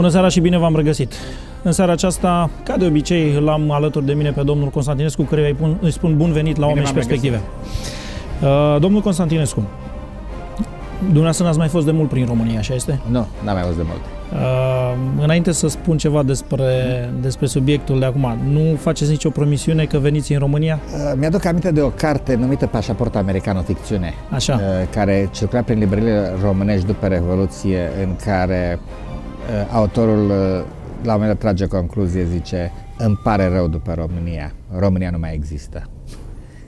Bună seara și bine v-am regăsit! În seara aceasta, ca de obicei, l-am alături de mine pe domnul Constantinescu, căruia îi, pun, îi spun bun venit la Oameni și Perspective. Uh, domnul Constantinescu, dumneavoastră n-ați mai fost de mult prin România, așa este? Nu, n-am mai fost de mult. Uh, înainte să spun ceva despre, despre subiectul de acum, nu faceți nicio promisiune că veniți în România? Uh, mi-aduc aminte de o carte numită Pașaport American, o ficțiune, Așa. Uh, care circula prin librările românești după Revoluție, în care uh, autorul uh, la un moment dat trage concluzie, zice îmi pare rău după România, România nu mai există.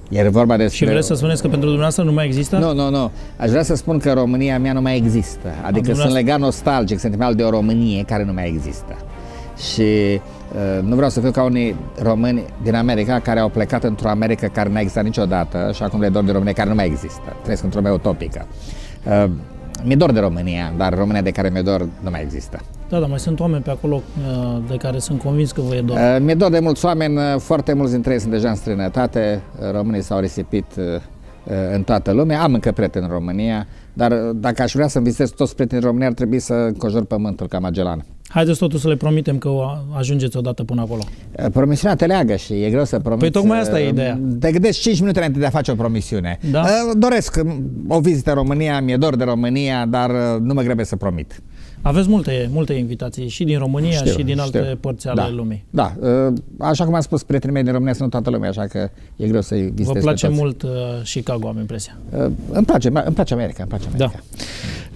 Iar vorba despre... Și vreți să spuneți că pentru dumneavoastră nu mai există? Nu, nu, nu. Aș vrea să spun că România mea nu mai există. Adică sunt legat nostalgic, sentimental de o Românie care nu mai există. Și uh, nu vreau să fiu ca unii români din America care au plecat într-o America care nu a existat niciodată și acum le dor de România care nu mai există. Trăiesc într-o mea utopică. Uh, mi-e dor de România, dar România de care mi-e dor nu mai există. Da, dar mai sunt oameni pe acolo uh, de care sunt convins că vă e dor. Uh, mi-e dor de mulți oameni, uh, foarte mulți dintre ei sunt deja în străinătate, românii s-au risipit în toată lumea, am încă prieteni în România, dar dacă aș vrea să vizitez toți prietenii în România, ar trebui să încojor pământul ca Magellan. Haideți totuși să le promitem că ajungeți odată până acolo. Promisiunea te leagă și e greu să promiți. Păi tocmai asta e ideea. Te gândești 5 minute înainte de a face o promisiune. Da? Doresc o vizită în România, mi-e dor de România, dar nu mă grebe să promit. Aveți multe, multe invitații și din România știu, și din alte știu. părți ale da, lumii. Da, ă, așa cum am spus, prietenii mei din România sunt toată lumea, așa că e greu să-i vizitez Vă place mult uh, Chicago, am impresia. Uh, îmi place, îmi place America, îmi place America.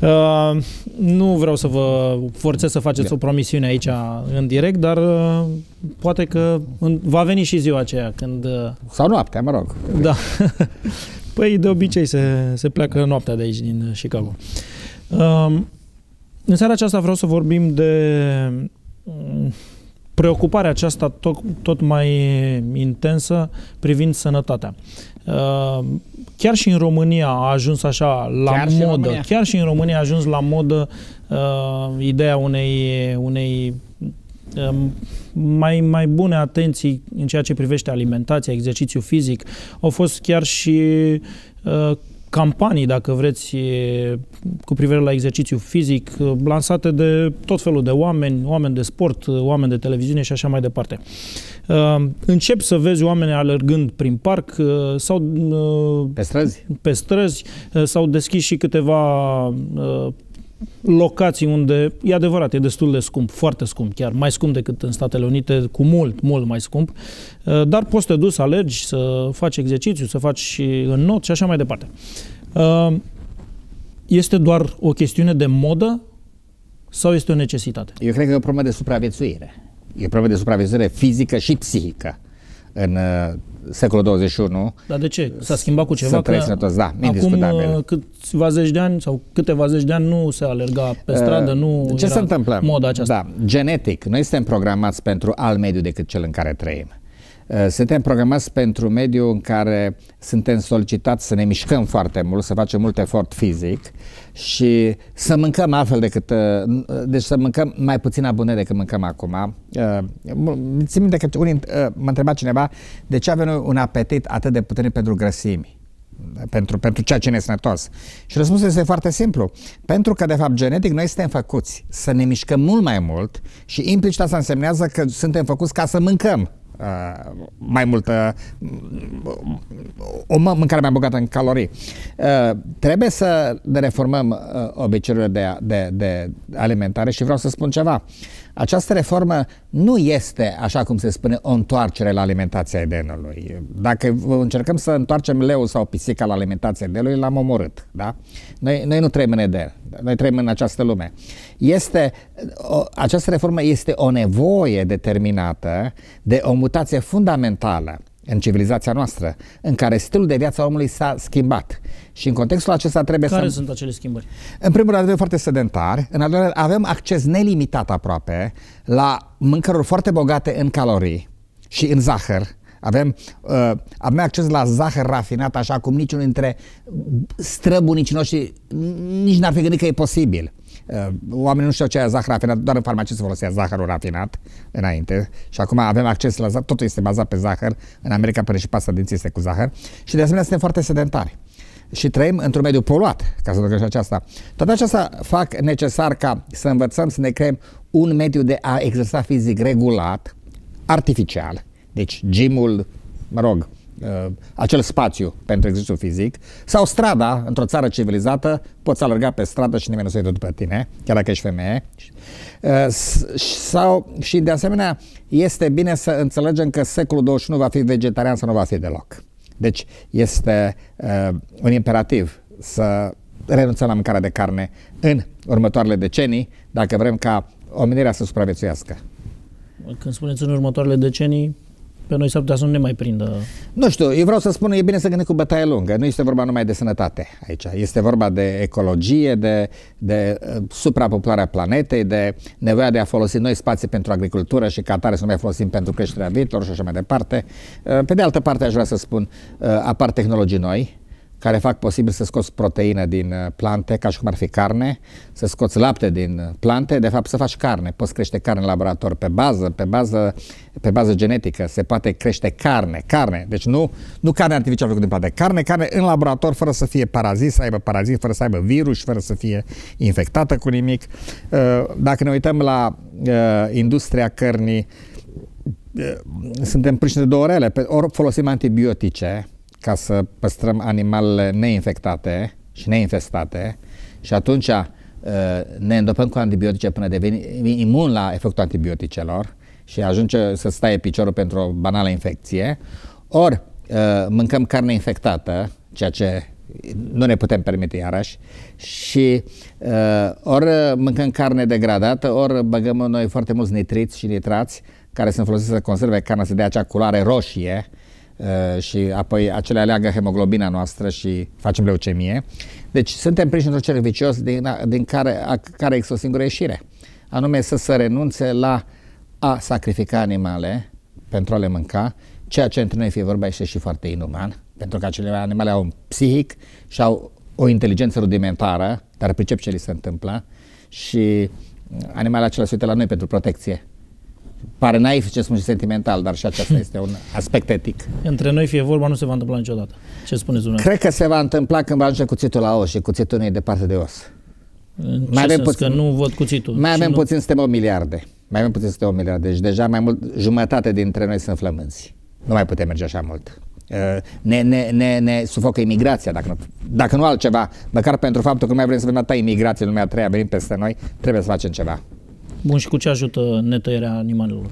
Da. Uh, nu vreau să vă forțez să faceți da. o promisiune aici în direct, dar uh, poate că în, va veni și ziua aceea când... Uh, Sau noaptea, mă rog. Da. păi de obicei se, se pleacă noaptea de aici, din Chicago. Uh, în seara aceasta vreau să vorbim de mm, preocuparea aceasta tot, tot mai intensă privind sănătatea. Uh, chiar și în România a ajuns așa la chiar modă, și chiar și în România a ajuns la modă uh, ideea unei, unei um, mai, mai bune atenții în ceea ce privește alimentația, exercițiu fizic. Au fost chiar și uh, campanii, dacă vreți, cu privire la exercițiu fizic, lansate de tot felul de oameni, oameni de sport, oameni de televiziune și așa mai departe. Încep să vezi oameni alergând prin parc sau pe străzi, pe străzi s-au deschis și câteva locații unde, e adevărat, e destul de scump, foarte scump chiar, mai scump decât în Statele Unite, cu mult, mult mai scump, uh, dar poți să te duci să alergi, să faci exercițiu, să faci în not și așa mai departe. Uh, este doar o chestiune de modă sau este o necesitate? Eu cred că e o problemă de supraviețuire. E o problemă de supraviețuire fizică și psihică în uh, secolul 21. Dar de ce? S-a schimbat cu ceva? Să că toți, da, acum uh, câțiva zeci de ani sau câteva zeci de ani nu se alerga pe uh, stradă, uh, nu Ce se întâmplă? moda aceasta. Da, genetic, noi suntem programați pentru alt mediu decât cel în care trăim. Uh, suntem programați pentru mediul în care suntem solicitați să ne mișcăm foarte mult, să facem mult efort fizic și să mâncăm altfel decât, uh, deci să mâncăm mai puțin abunent decât mâncăm acum. Uh, țin minte că unii, mă întreba cineva de ce avem un apetit atât de puternic pentru grăsimi pentru, pentru ceea ce ne sănătos. Și răspunsul este foarte simplu. Pentru că, de fapt, genetic noi suntem făcuți să ne mișcăm mult mai mult și implicit asta însemnează că suntem făcuți ca să mâncăm Uh, mai multă o mâncare mai bogată în calorii. Uh, trebuie să ne reformăm uh, obiceiurile de, de, de alimentare și vreau să spun ceva. Această reformă nu este, așa cum se spune, o întoarcere la alimentația Edenului. Dacă încercăm să întoarcem leu sau pisica la alimentația Edenului, l-am omorât. Da? Noi, noi nu trăim în Eden, noi trăim în această lume. Este, o, această reformă este o nevoie determinată de o mutație fundamentală în civilizația noastră, în care stilul de viață a omului s-a schimbat. Și în contextul acesta trebuie care să... Care sunt acele schimbări? În primul rând, avem foarte sedentari. În al doilea rând, avem acces nelimitat aproape la mâncăruri foarte bogate în calorii și în zahăr. Avem, uh, avem acces la zahăr rafinat, așa cum niciunul dintre străbunicii noștri nici n-ar fi gândit că e posibil. Uh, oamenii nu știu ce e zahăr rafinat, doar în farmacie se folosea zahărul rafinat înainte. Și acum avem acces la zahăr, totul este bazat pe zahăr, în America până și pasta dinții este cu zahăr. Și de asemenea suntem foarte sedentari. Și trăim într-un mediu poluat, ca să ducă și aceasta. Toate acestea fac necesar ca să învățăm să ne creăm un mediu de a exersa fizic regulat, artificial, deci gymul, mă rog, uh, acel spațiu pentru exercițiu fizic, sau strada, într-o țară civilizată, poți alerga pe stradă și nimeni nu se uită după tine, chiar dacă ești femeie. Uh, sau, și de asemenea, este bine să înțelegem că secolul 21 va fi vegetarian sau nu va fi deloc. Deci este uh, un imperativ să renunțăm la mâncarea de carne în următoarele decenii, dacă vrem ca omenirea să supraviețuiască. Când spuneți în următoarele decenii, pe noi s-ar putea să nu ne mai prindă. Nu știu, eu vreau să spun, e bine să gândim cu bătaie lungă. Nu este vorba numai de sănătate aici. Este vorba de ecologie, de, de uh, suprapopularea planetei, de nevoia de a folosi noi spații pentru agricultură și ca atare să nu mai folosim pentru creșterea viitor și așa mai departe. Uh, pe de altă parte, aș vrea să spun, uh, apar tehnologii noi, care fac posibil să scoți proteină din uh, plante, ca și cum ar fi carne, să scoți lapte din uh, plante, de fapt să faci carne. Poți crește carne în laborator pe bază, pe bază, pe bază genetică, se poate crește carne, carne. Deci nu, nu carne artificială făcută din plante, carne, carne în laborator fără să fie parazit, să aibă parazit, fără să aibă virus, fără să fie infectată cu nimic. Uh, dacă ne uităm la industria cărnii, suntem prins de două orele. Ori folosim antibiotice, ca să păstrăm animalele neinfectate și neinfestate și atunci uh, ne îndopăm cu antibiotice până devenim imun la efectul antibioticelor și ajunge să stai piciorul pentru o banală infecție, ori uh, mâncăm carne infectată, ceea ce nu ne putem permite iarăși și uh, ori mâncăm carne degradată, ori băgăm noi foarte mulți nitriți și nitrați care sunt folosiți să conserve carnea să dea acea culoare roșie Uh, și apoi acele aleagă hemoglobina noastră și facem leucemie. Deci suntem prinși într-un cerc vicios din, din care, a, care există o singură ieșire, anume să se renunțe la a sacrifica animale pentru a le mânca, ceea ce între noi fie vorba este și foarte inuman, pentru că acele animale au un psihic și au o inteligență rudimentară, dar pricep ce li se întâmplă și animalele acelea se uită la noi pentru protecție pare naiv ce spun și sentimental, dar și acesta este un aspect etic. Între noi fie vorba, nu se va întâmpla niciodată. Ce spuneți dumneavoastră? Cred că se va întâmpla când va ajunge cuțitul la os și cuțitul nu e departe de os. În mai avem puțin, că nu văd cuțitul. Mai avem nu... puțin, suntem o miliarde. Mai avem puțin, suntem o miliarde. Deci deja mai mult, jumătate dintre noi sunt flămânzi. Nu mai putem merge așa mult. Uh, ne, ne, ne, ne sufocă imigrația, dacă nu, dacă nu altceva, măcar pentru faptul că nu mai vrem să vedem atâta imigrație în lumea a treia venind peste noi, trebuie să facem ceva. Bun, și cu ce ajută netăierea animalelor?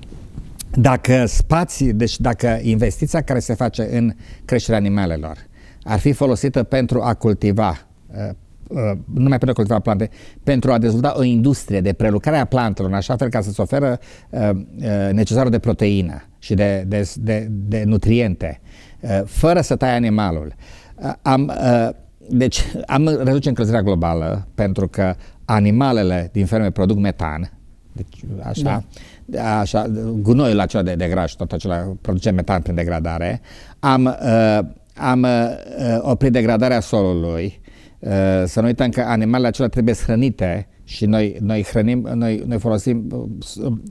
Dacă spații, deci dacă investiția care se face în creșterea animalelor ar fi folosită pentru a cultiva uh, uh, nu numai pentru a cultiva plante, pentru a dezvolta o industrie de prelucrare a plantelor în așa fel ca să-ți oferă uh, uh, necesarul de proteină și de, de, de, de nutriente, uh, fără să tai animalul. Uh, am, uh, deci am reduce încălzirea globală pentru că animalele din ferme produc metan, deci așa, da. așa gunoiul acela de, de graș, tot acela produce metan prin degradare. Am, uh, am uh, oprit degradarea solului. Uh, să nu uităm că animalele acelea trebuie hrănite și noi, noi hrănim, noi, noi folosim,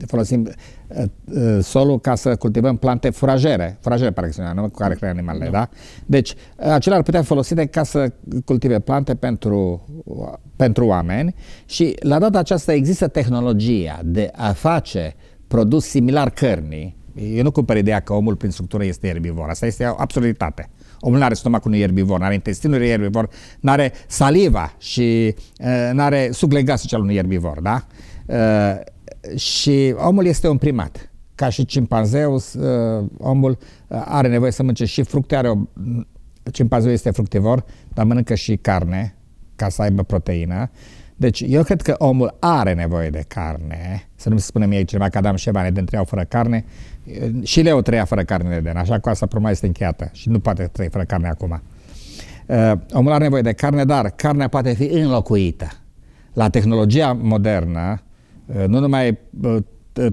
folosim uh, uh, solul ca să cultivăm plante furajere, furajere par nu? cu care creăm animalele, da. da? Deci, uh, acelea ar putea folosite ca să cultive plante pentru, pentru oameni și la data aceasta există tehnologia de a face produs similar cărnii. Eu nu cumpăr ideea că omul prin structură este erbivor, asta este o absurditate. Omul nu are stomacul nu erbivor, nu are intestinul nu erbivor, nu are saliva și uh, nu are suc cel unui erbivor, da? Uh, și omul este un primat. Ca și cimpanzeu, uh, omul uh, are nevoie să mănânce și fructe, are o, cimpanzeu este fructivor, dar mănâncă și carne ca să aibă proteină. Deci eu cred că omul are nevoie de carne, să nu spunem ei cineva că Adam și Eva ne trăiau fără carne, și Leo trăia fără carne de den, așa că asta problema este încheiată și nu poate trăi fără carne acum. Uh, omul are nevoie de carne, dar carnea poate fi înlocuită. La tehnologia modernă, uh, nu numai uh,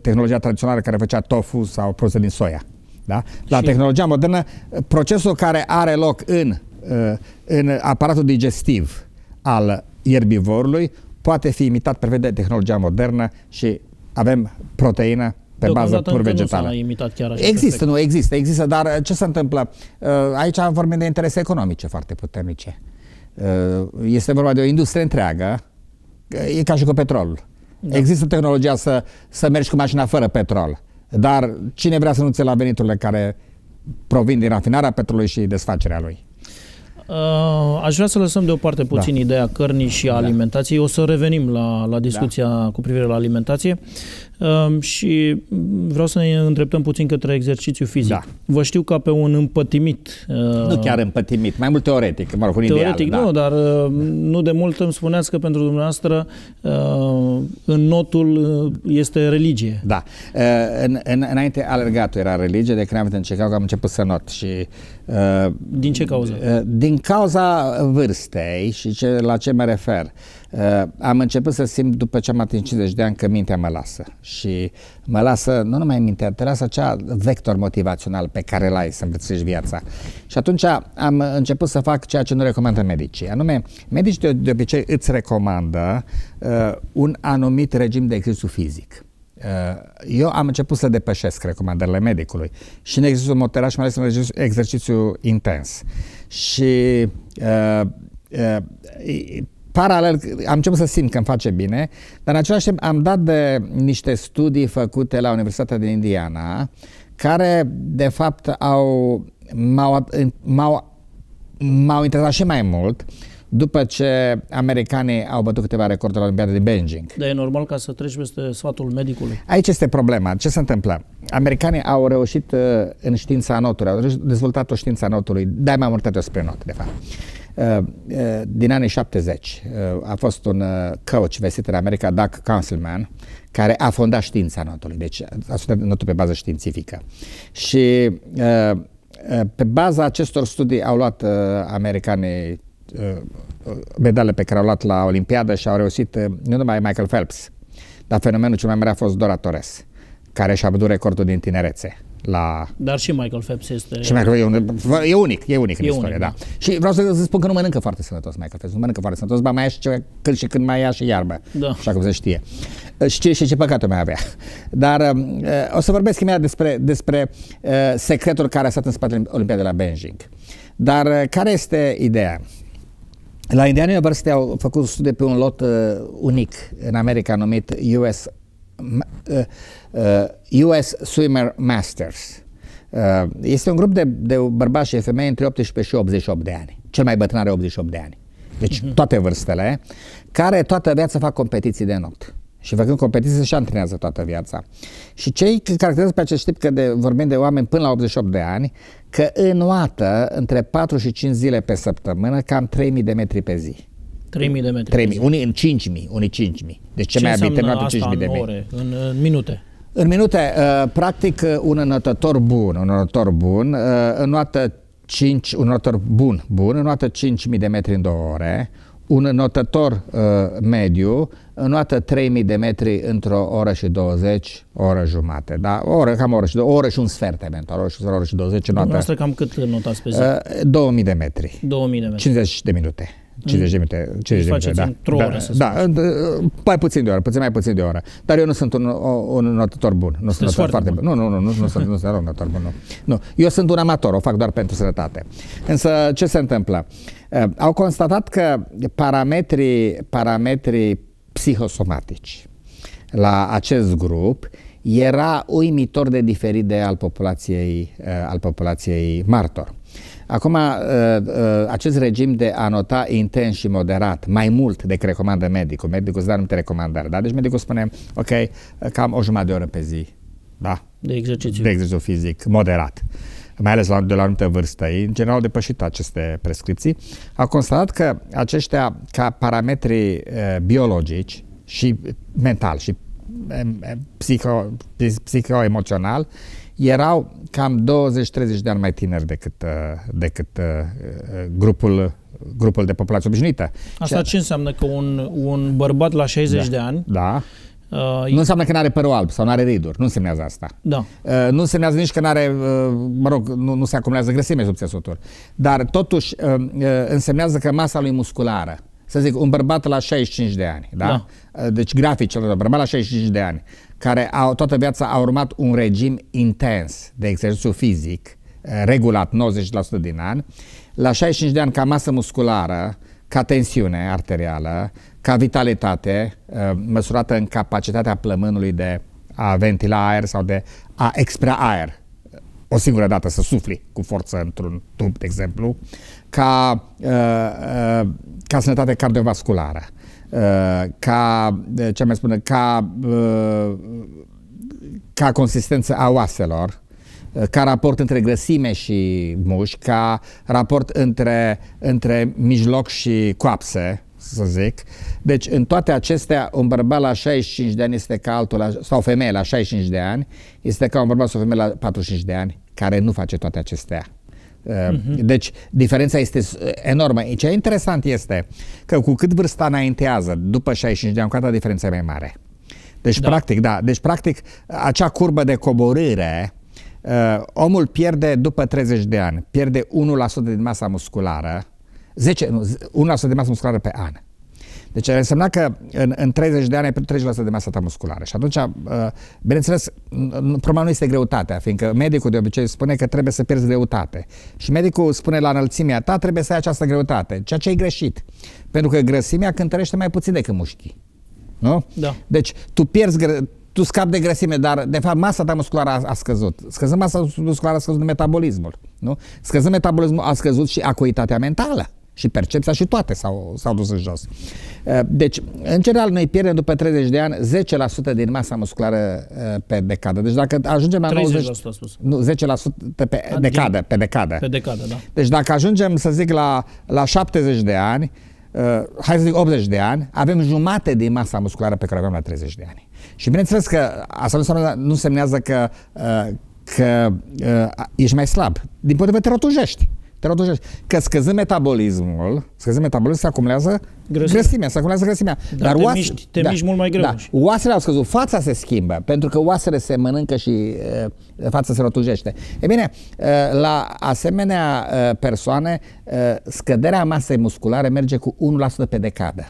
tehnologia tradițională care făcea tofu sau produse din soia. Da? La și... tehnologia modernă, procesul care are loc în, uh, în aparatul digestiv al ierbivorului poate fi imitat perfect de tehnologia modernă și avem proteină pe bază pur vegetală. Nu imitat chiar așa există, perfect. nu, există, există, dar uh, ce se întâmplă? Uh, aici vorbim de interese economice foarte puternice. Uh, este vorba de o industrie întreagă, e ca și cu petrolul. Da. Există tehnologia să, să mergi cu mașina fără petrol, dar cine vrea să nu ți la veniturile care provin din rafinarea petrolului și desfacerea lui? Uh, aș vrea să lăsăm deoparte puțin da. ideea cărnii și a da. alimentației. O să revenim la, la discuția da. cu privire la alimentație uh, și vreau să ne îndreptăm puțin către exercițiu fizic. Da. Vă știu ca pe un împătimit. Uh, nu chiar împătimit, mai mult teoretic, mă rog, un Teoretic ideal, nu, da. dar uh, nu de mult îmi spuneați că pentru dumneavoastră uh, în notul uh, este religie. Da. Uh, în, în, înainte alergatul era religie, de când am venit în Chicago am început să not și Uh, din ce cauză? Uh, din cauza vârstei și ce, la ce mă refer. Uh, am început să simt după ce am atins 50 de ani că mintea mă lasă și mă lasă, nu numai mintea, te lasă acea vector motivațional pe care l ai să îmbrățiști viața. Și atunci am început să fac ceea ce nu recomandă medicii. Anume, medicii de, de obicei îți recomandă uh, un anumit regim de exercițiu fizic. Uh, eu am început să depășesc recomandările medicului și în exercițiul moterar și mai ales în exercițiu, exercițiu intens. Și uh, uh, paralel, am început să simt că îmi face bine, dar în același timp am dat de niște studii făcute la Universitatea din Indiana, care de fapt au, m-au, m-au, m-au interesat și mai mult după ce americanii au bătut câteva recorduri la Olimpiada din Beijing. Dar e normal ca să treci peste sfatul medicului. Aici este problema. Ce se întâmplă? Americanii au reușit uh, în știința notului, au dezvoltat o știința notului, dar mai mult spre not, de fapt. Uh, uh, din anii 70 a fost un coach vestit în America, Doug Councilman, care a fondat știința notului, deci a studiat notul pe bază științifică. Și pe baza acestor studii au luat americanii Uh, medale pe care au luat la Olimpiadă și au reușit uh, nu numai Michael Phelps, dar fenomenul cel mai mare a fost Dora Torres, care și-a bătut recordul din tinerețe. La... Dar și Michael Phelps este... Și Michael, e, un, e unic, e unic în e istorie, unic, da. da. Și vreau să, să spun că nu mănâncă foarte sănătos Michael Phelps, nu mănâncă foarte sănătos, ba mai ia și ceva, când și când mai ia și iarbă, da. așa cum se știe. Uh, și ce, și ce păcate mai avea. Dar uh, o să vorbesc imediat despre, despre uh, secretul care a stat în spatele Olimpiadei la Beijing. Dar uh, care este ideea? La Indiana University au făcut studii pe un lot uh, unic în America numit US, uh, uh, US Swimmer Masters. Uh, este un grup de, de bărbați și femei între 18 și 88 de ani. Cel mai bătrân are 88 de ani. Deci uh-huh. toate vârstele, care toată viața fac competiții de not și făcând competiții și antrenează toată viața. Și cei care caracterizează pe acest tip, că de, vorbim de oameni până la 88 de ani, că înoată între 4 și 5 zile pe săptămână cam 3000 de metri pe zi. 3000 de metri 3000, unii în 5000, unii 5000. Deci ce, ce mai abite noată 5000 de metri. Ore, în, în minute? În minute, uh, practic un înotător bun, un înotător bun, uh, înoată 5, un înotător bun, bun, înoată 5000 de metri în 2 ore, un notător uh, mediu înoată 3000 de metri într-o oră și 20, o oră jumate. Da? O oră, cam o oră și, o oră și un sfert eventual, o oră și, o oră și 20 notă. Dumneavoastră cam cât notați pe zi? Uh, 2000 de metri. 2000 de metri. 50 de minute. 50 de minute, 50 de minute, da. într-o da, oră, să da, da, mai puțin de oră, puțin mai puțin de oră. Dar eu nu sunt un, un notător bun. Nu sunt foarte, foarte bun. bun. Nu, nu, nu, nu, nu sunt, nu sunt un notator bun. Nu. nu. Eu sunt un amator, o fac doar pentru sănătate. Însă ce se întâmplă? Uh, au constatat că parametrii, parametrii psihosomatici la acest grup era uimitor de diferit de al populației, uh, al populației martor. Acum, uh, uh, acest regim de a nota intens și moderat, mai mult decât recomandă medicul, medicul îți dă anumite recomandări, da? Deci medicul spune, ok, cam o jumătate de oră pe zi, da? De exercițiu. De exercițiu fizic, moderat mai ales la, de la o anumită vârstă. Ei, în general, au depășit aceste prescripții. Au constatat că aceștia, ca parametri uh, biologici și mental și psiho, psiho-emoțional, erau cam 20-30 de ani mai tineri decât, uh, decât uh, grupul grupul de populație obișnuită. Asta ce înseamnă? Că un, un bărbat la 60 da, de ani da. Uh, nu înseamnă că nu are părul alb sau nu are riduri. Nu însemnează asta. Da. Uh, nu însemnează nici că nu are, uh, mă rog, nu, nu se acumulează grăsime sub țesuturi. Dar totuși uh, uh, însemnează că masa lui musculară, să zic, un bărbat la 65 de ani, da? da. Uh, deci grafic, un bărbat la 65 de ani, care au, toată viața a urmat un regim intens de exercițiu fizic, uh, regulat 90% din an, la 65 de ani ca masă musculară, ca tensiune arterială, ca vitalitate, uh, măsurată în capacitatea plămânului de a ventila aer sau de a expira aer o singură dată să sufli cu forță într-un tub, de exemplu, ca, uh, uh, ca sănătate cardiovasculară, uh, ca, ce mai spune, ca, uh, ca consistență a oaselor, uh, ca raport între grăsime și mușchi, ca raport între, între mijloc și coapse, să zic. Deci, în toate acestea, un bărbat la 65 de ani este ca altul, la, sau o femeie la 65 de ani, este ca un bărbat sau o femeie la 45 de ani, care nu face toate acestea. Uh-huh. Deci, diferența este enormă. Ce e interesant este că cu cât vârsta înaintează, după 65 de ani, cu atât diferența e mai mare. Deci, da. practic, da. Deci, practic, acea curbă de coborâre, uh, omul pierde după 30 de ani, pierde 1% din masa musculară, 10, nu, 1% de masă musculară pe an. Deci ar însemna că în, în 30 de ani ai pierdut 30% de masa ta musculară. Și atunci, uh, bineînțeles, problema nu este greutatea, fiindcă medicul de obicei spune că trebuie să pierzi greutate. Și medicul spune la înălțimea ta trebuie să ai această greutate, ceea ce e greșit. Pentru că grăsimea cântărește mai puțin decât mușchii. Nu? Da. Deci tu pierzi tu scapi de grăsime, dar de fapt masa ta musculară a, a scăzut. Scăzând masa musculară a scăzut metabolismul. Nu? Scăzând metabolismul a scăzut și acuitatea mentală și percepția și toate s-au, s-au dus în jos. Uh, deci, în general, noi pierdem după 30 de ani 10% din masa musculară uh, pe decadă. Deci dacă ajungem la 90... spus. Nu, 10% pe A, decadă, din, pe decadă. Pe decadă, da. Deci dacă ajungem, să zic, la, la 70 de ani, uh, hai să zic 80 de ani, avem jumate din masa musculară pe care o avem la 30 de ani. Și bineînțeles că asta nu, înseamnă, nu semnează că, uh, că uh, ești mai slab. Din punct de vedere, te rotujești te rotujești. Că scăzând metabolismul, scăzând metabolismul, se acumulează grăsimea, grăsimea se acumulează grăsimea. Dar, Dar te, oase, miști, te da, miști mult mai greu. Da, oasele au scăzut, fața se schimbă, pentru că oasele se mănâncă și uh, fața se rotujește. E bine, uh, la asemenea uh, persoane, uh, scăderea masei musculare merge cu 1% pe decadă.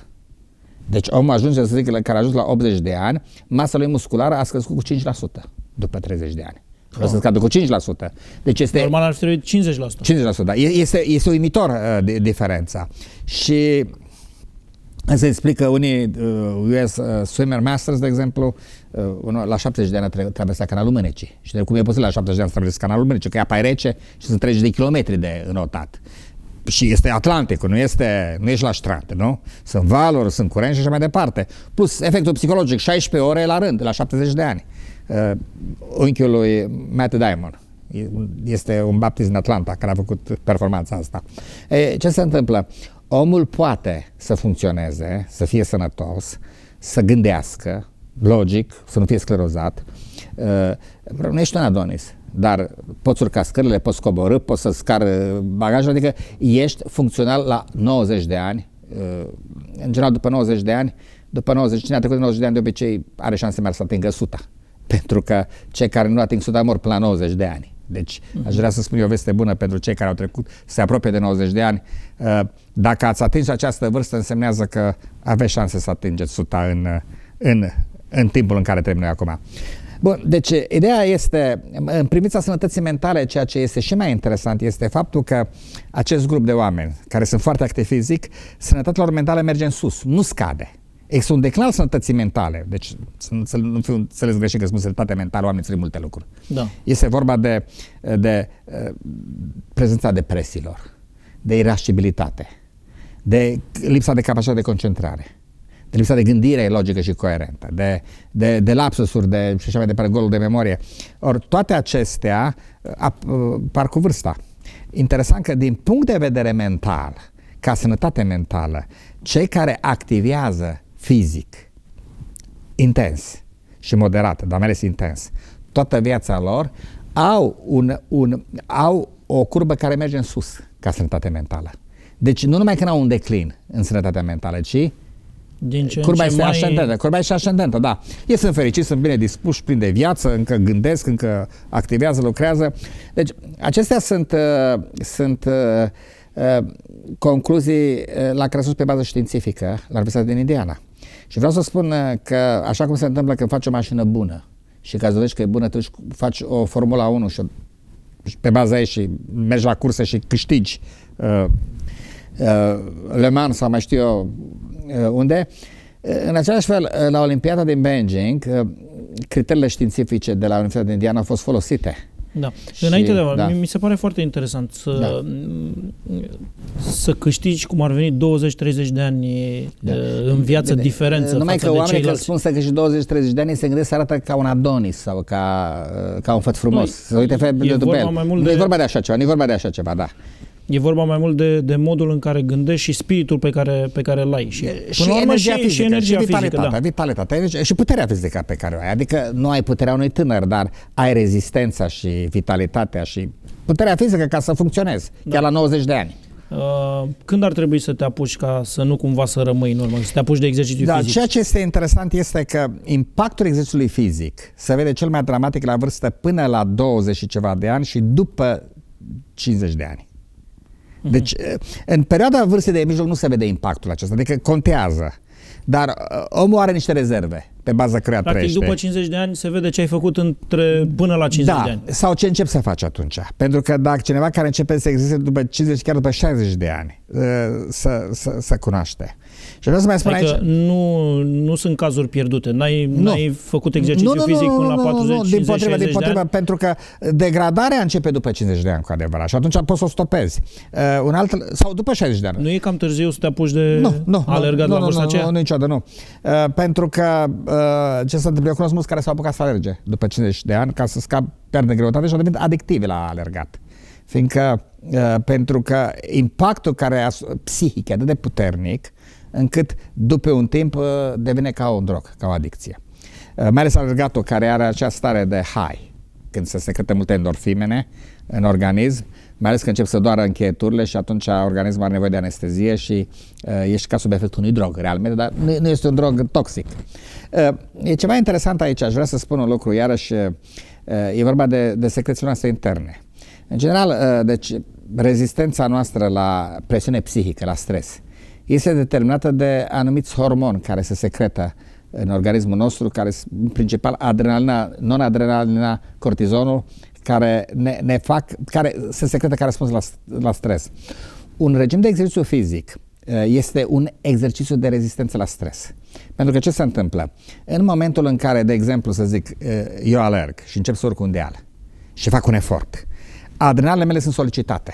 Deci omul ajunge, să zic, care a ajuns la 80 de ani, masa lui musculară a scăzut cu 5% după 30 de ani. O să scadă cu 5%. Deci este... Normal ar trebui 50%. 50%, da. Este, este uimitor uh, de, diferența. Și se explică unii uh, US uh, Swimmer Masters, de exemplu, uh, la 70 de ani trebuie traversa canalul Mânecii. Și de cum e posibil la 70 de ani să traversezi canalul Mânecii, că e apa rece și sunt 30 de kilometri de înotat. Și este Atlanticul, nu, este, nu ești la strand, nu? Sunt valuri, sunt curenți și așa mai departe. Plus efectul psihologic, 16 ore la rând, la 70 de ani uh, unchiul lui Matt Diamond. Este un baptist în Atlanta care a făcut performanța asta. E, ce se întâmplă? Omul poate să funcționeze, să fie sănătos, să gândească, logic, să nu fie sclerozat. Uh, nu ești un Adonis, dar poți urca scările, poți coborâ, poți să scar bagajul, adică ești funcțional la 90 de ani. Uh, în general, după 90 de ani, după 90, cine a trecut de 90 de ani, de obicei are șanse mari să atingă 100 pentru că cei care nu ating 100 mor până la 90 de ani. Deci uh-huh. aș vrea să spun eu o veste bună pentru cei care au trecut, se apropie de 90 de ani. Uh, dacă ați atins această vârstă, însemnează că aveți șanse să atingeți 100 în, în, în timpul în care trăim noi acum. Bun, deci ideea este, în privința sănătății mentale, ceea ce este și mai interesant este faptul că acest grup de oameni care sunt foarte activi fizic, sănătatea lor mentală merge în sus, nu scade. Există un declan al sănătății mentale. Deci, să nu fiu înțeles greșit că spun sănătate mentală, oamenii înțeleg multe lucruri. Da. Este vorba de, de, de uh, prezența depresiilor, de irascibilitate, de lipsa de capacitate de concentrare, de lipsa de gândire logică și coerentă, de, de, de lapsusuri, de, și așa mai departe, golul de memorie. Ori toate acestea uh, par cu vârsta. Interesant că din punct de vedere mental, ca sănătate mentală, cei care activează fizic, intens și moderat, dar mai ales intens, toată viața lor, au, un, un, au o curbă care merge în sus ca sănătate mentală. Deci nu numai că n-au un declin în sănătatea mentală, ci din ce curba este mai... ascendentă, curba este ascendentă, da. Ei sunt fericiți, sunt bine dispuși, plini de viață, încă gândesc, încă activează, lucrează. Deci acestea sunt, uh, sunt uh, uh, concluzii uh, la care sus pe bază științifică la Universitatea din Indiana. Și vreau să spun uh, că așa cum se întâmplă când faci o mașină bună și ca să dovești că e bună, tu faci o Formula 1 și, și pe baza ei și mergi la curse și câștigi uh, uh, Le Mans sau mai știu eu unde în același fel, la Olimpiada din Beijing, criteriile științifice de la Universitatea din Indiana au fost folosite. Da. Și, Înainte de da. mi se pare foarte interesant să, da. să câștigi cum ar veni 20-30 de ani da. în viață Bine, diferență Numai față că oamenii că spun să câștigi 20-30 de ani se gândesc să arată ca un Adonis sau ca, ca un făt frumos. Nu, să uite fe, e, vorba mai mult nu de... e vorba de așa ceva, nu e vorba de așa ceva, da. E vorba mai mult de, de modul în care gândești și spiritul pe care, pe care îl ai. Și, și urmă, energia și, fizică, și energia și vitalitatea, fizică, da. vitalitatea și puterea fizică pe care o ai. Adică nu ai puterea unui tânăr, dar ai rezistența și vitalitatea și puterea fizică ca să funcționezi, da. chiar la 90 de ani. Uh, când ar trebui să te apuci ca să nu cumva să rămâi în urmă, să te apuci de exercițiu da, fizic? Ceea ce este interesant este că impactul exercițiului fizic se vede cel mai dramatic la vârstă până la 20 și ceva de ani și după 50 de ani. Mhm. Deci, în perioada vârstei de mijloc nu se vede impactul acesta, adică contează. Dar uh, omul are niște rezerve pe baza căreia Practic, trăiește. după 50 de ani se vede ce ai făcut între până la 50 da, de ani. sau ce începi să faci atunci. Pentru că dacă cineva care începe să existe după 50, chiar după 60 de ani, uh, să, să, să cunoaște. Și vreau să mai spun adică aici... Nu, nu sunt cazuri pierdute. N-ai, nu. n-ai făcut exercițiu nu, nu, fizic nu, până la 40, nu, nu, 50, din potriva, din potriva, de pentru că degradarea începe după 50 de ani cu adevărat și atunci poți să o stopezi. Uh, un alt, sau după 60 de ani. Nu e cam târziu să te apuci de nu, nu, alergat nu, la vârsta nu, aceea? Nu, nu, niciodată nu. Uh, pentru că uh, ce se întâmplă, eu cunosc mulți care s-au apucat să alerge după 50 de ani ca să scap pierde greutate și au devenit adictivi la alergat. Fiindcă, uh, pentru că impactul care psihic e atât de puternic, încât după un timp uh, devine ca un drog, ca o adicție. Uh, mai ales alergatul care are acea stare de high, când se secretă multe endorfimene în organism, mai ales când încep să doară încheieturile și atunci organismul are nevoie de anestezie și uh, ești ca sub efectul unui drog, realmente, dar nu, nu este un drog toxic. Uh, e ceva interesant aici, aș vrea să spun un lucru, iarăși uh, e vorba de, de secrețiile noastre interne. În general, uh, deci, rezistența noastră la presiune psihică, la stres, este determinată de anumiți hormoni care se secretă în organismul nostru, care sunt în principal adrenalina, non-adrenalina, cortizonul, care ne, ne fac, care se secretă ca răspuns la, la stres. Un regim de exercițiu fizic uh, este un exercițiu de rezistență la stres. Pentru că ce se întâmplă? În momentul în care, de exemplu, să zic, uh, eu alerg și încep să urc un deal și fac un efort, adrenalele mele sunt solicitate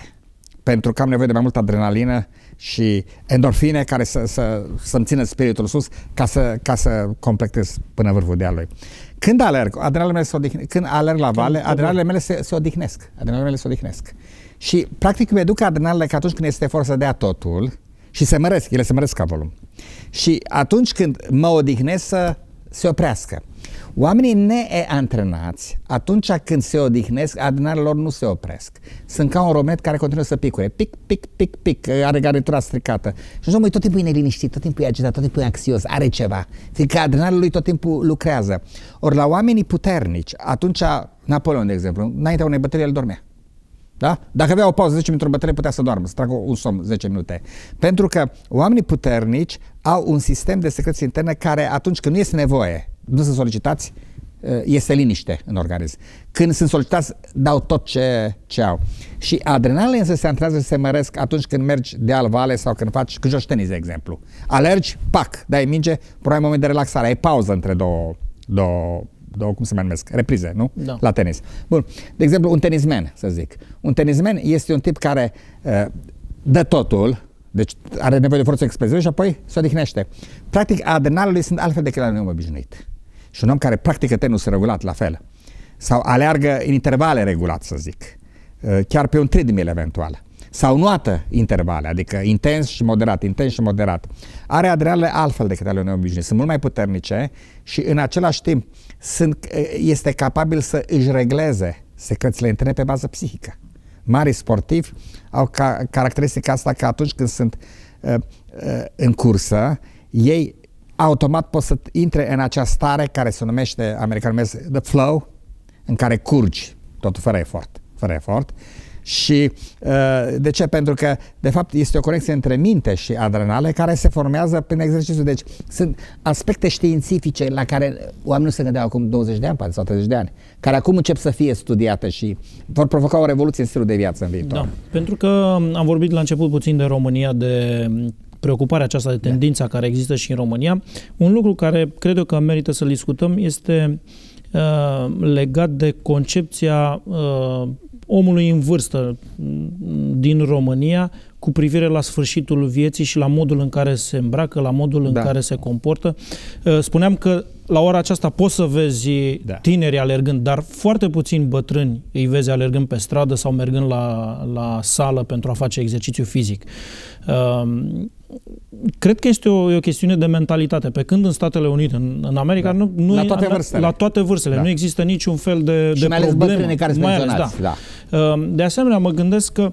pentru că am nevoie de mai multă adrenalină și endorfine care să, să, să-mi țină spiritul sus ca să, ca să completez până vârful dealului. Când alerg, adrenalele mele se odihnesc. Când alerg la vale, adrenalele mele se, se odihnesc. Adrenalele mele se odihnesc. Și practic îmi educ adrenalele că atunci când este forță de a totul și se măresc, ele se măresc ca volum. Și atunci când mă odihnesc să se oprească. Oamenii neantrenați, atunci când se odihnesc, adrenalele lor nu se opresc. Sunt ca un romet care continuă să picure. Pic, pic, pic, pic, are garnitura stricată. Și omul tot timpul e neliniștit, tot timpul e agitat, tot timpul e anxios, are ceva. Fiindcă adrenalul lui tot timpul lucrează. Ori la oamenii puternici, atunci, Napoleon, de exemplu, înaintea unei bătălii, el dormea. Da? Dacă avea o pauză 10 minute în bătălie, putea să doarmă, să tragă un somn 10 minute. Pentru că oamenii puternici au un sistem de secreție interne care atunci când nu este nevoie nu sunt solicitați, uh, este liniște în organism. Când sunt solicitați, dau tot ce, ce au. Și adrenalele însă se antrenează să se măresc atunci când mergi de al vale sau când faci, când joci tenis, de exemplu. Alergi, pac, dai minge, probabil moment de relaxare, ai pauză între două, două, două cum se mai numesc, reprize, nu? Da. La tenis. Bun. De exemplu, un tenismen, să zic. Un tenismen este un tip care uh, dă totul, deci are nevoie de forță explozivă și apoi se odihnește. Practic, adrenalele sunt altfel decât la un obișnuit și un om care practică tenus regulat la fel sau aleargă în intervale regulat, să zic, uh, chiar pe un treadmill eventual, sau nuată intervale, adică intens și moderat, intens și moderat, are adrenalele altfel decât ale unui obișnuit. Sunt mult mai puternice și în același timp sunt, uh, este capabil să își regleze secrețiile interne pe bază psihică. Mari sportivi au ca, caracteristica asta că atunci când sunt uh, uh, în cursă, ei automat poți să intre în acea stare care se numește, american numesc the flow, în care curgi, totul fără efort, fără efort. Și uh, de ce? Pentru că, de fapt, este o conexie între minte și adrenale care se formează prin exercițiu. Deci sunt aspecte științifice la care oamenii nu se gândeau acum 20 de ani, poate, sau 30 de ani, care acum încep să fie studiate și vor provoca o revoluție în stilul de viață în viitor. Da, pentru că am vorbit la început puțin de România, de preocuparea aceasta de tendința da. care există și în România. Un lucru care cred eu că merită să-l discutăm este uh, legat de concepția uh, omului în vârstă din România cu privire la sfârșitul vieții și la modul în care se îmbracă, la modul în da. care se comportă. Uh, spuneam că la ora aceasta poți să vezi da. tineri alergând, dar foarte puțini bătrâni îi vezi alergând pe stradă sau mergând la, la sală pentru a face exercițiu fizic. Um, cred că este o, e o chestiune de mentalitate. Pe când în Statele Unite, în, în America, da. nu, nu la toate vârstele. La toate vârstele. Da. Nu există niciun fel de, și de mai problemă. Ales care mai ales, da. da. Um, de asemenea, mă gândesc că uh,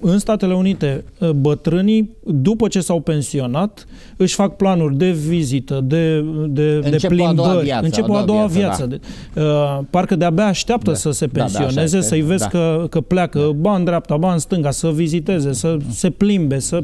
în Statele Unite, uh, bătrânii, după ce s-au pensionat, își fac planuri de vizită, de, de, de plimbări. Viață, încep o a doua viață. Da. Uh, parcă de-abia așteaptă da. să se da, da, pensioneze, da, să-i vezi da. că, că pleacă da. ba în dreapta, ba în stânga, să viziteze, să se plimbe, să...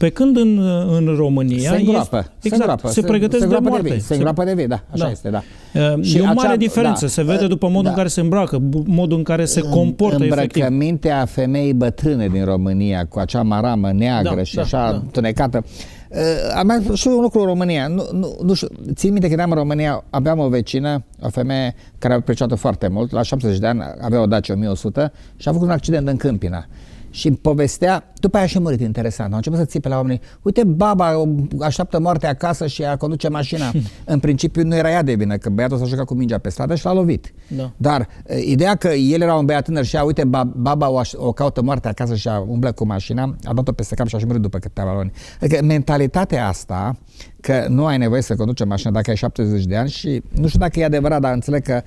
Pe când în, în România... Se îngroapă. Este, exact, se, îngroapă, se, se pregătesc se, de moarte. De vii, se îngroapă de vii, da, așa da. este, da. Uh, și e o mare acea, diferență, da, se vede după modul da. în care se îmbracă, modul în care se comportă Îmbrăcămintea efectiv. femeii bătrâne din România, cu acea maramă neagră da, și da, așa da. tunecată, Uh, am mai și un lucru în România. Nu, nu, nu știu, țin minte că eram în România, aveam o vecină, o femeie care a apreciat foarte mult, la 70 de ani, avea o Dacia 1100 și a făcut un accident în Câmpina și îmi povestea, după aia și a murit interesant, a început să țipe la oameni, uite baba așteaptă moarte acasă și a conduce mașina. în principiu nu era ea de vină, că băiatul s-a jucat cu mingea pe stradă și l-a lovit. Da. Dar ideea că el era un băiat tânăr și a, uite baba o, o caută moarte acasă și a umblă cu mașina, a dat-o peste cap și a și murit după câteva luni. Adică mentalitatea asta că nu ai nevoie să conduci mașina dacă ai 70 de ani și nu știu dacă e adevărat, dar înțeleg că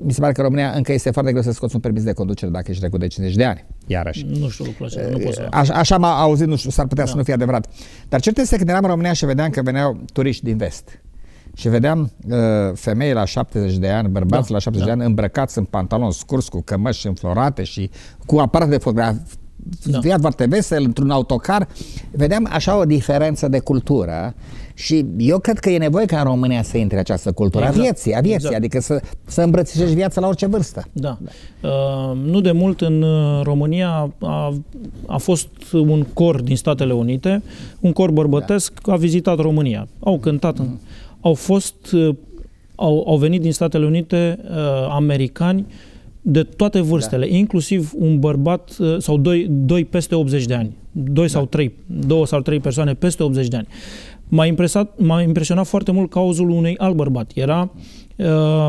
mi se pare că România încă este foarte greu să scoți un permis de conducere dacă ești trecut de 50 de ani, iarăși. Nu știu lucrul acesta, nu pot să... Așa, așa am auzit, nu știu, s-ar putea da. să nu fie adevărat. Dar cert este că eram în România și vedeam că veneau turiști din vest. Și vedeam uh, femei la 70 de ani, bărbați da, la 70 da. de ani, îmbrăcați în pantaloni scurs, cu cămăși înflorate și cu aparat de fotografie da. foarte vesel, într-un autocar. Vedeam așa o diferență de cultură și eu cred că e nevoie ca în România să intre această cultură exact. a vieții, a vieții exact. adică să, să îmbrățișești viața la orice vârstă. Da. Uh, nu de mult în uh, România a, a fost un cor din Statele Unite, un cor bărbătesc, da. a vizitat România. Au cântat, mm. au fost, uh, au, au venit din Statele Unite uh, americani de toate vârstele, da. inclusiv un bărbat uh, sau doi, doi peste 80 de ani, doi da. sau trei, două sau trei persoane peste 80 de ani. M-a impresionat, m-a impresionat foarte mult cauzul unui alt bărbat. Era uh,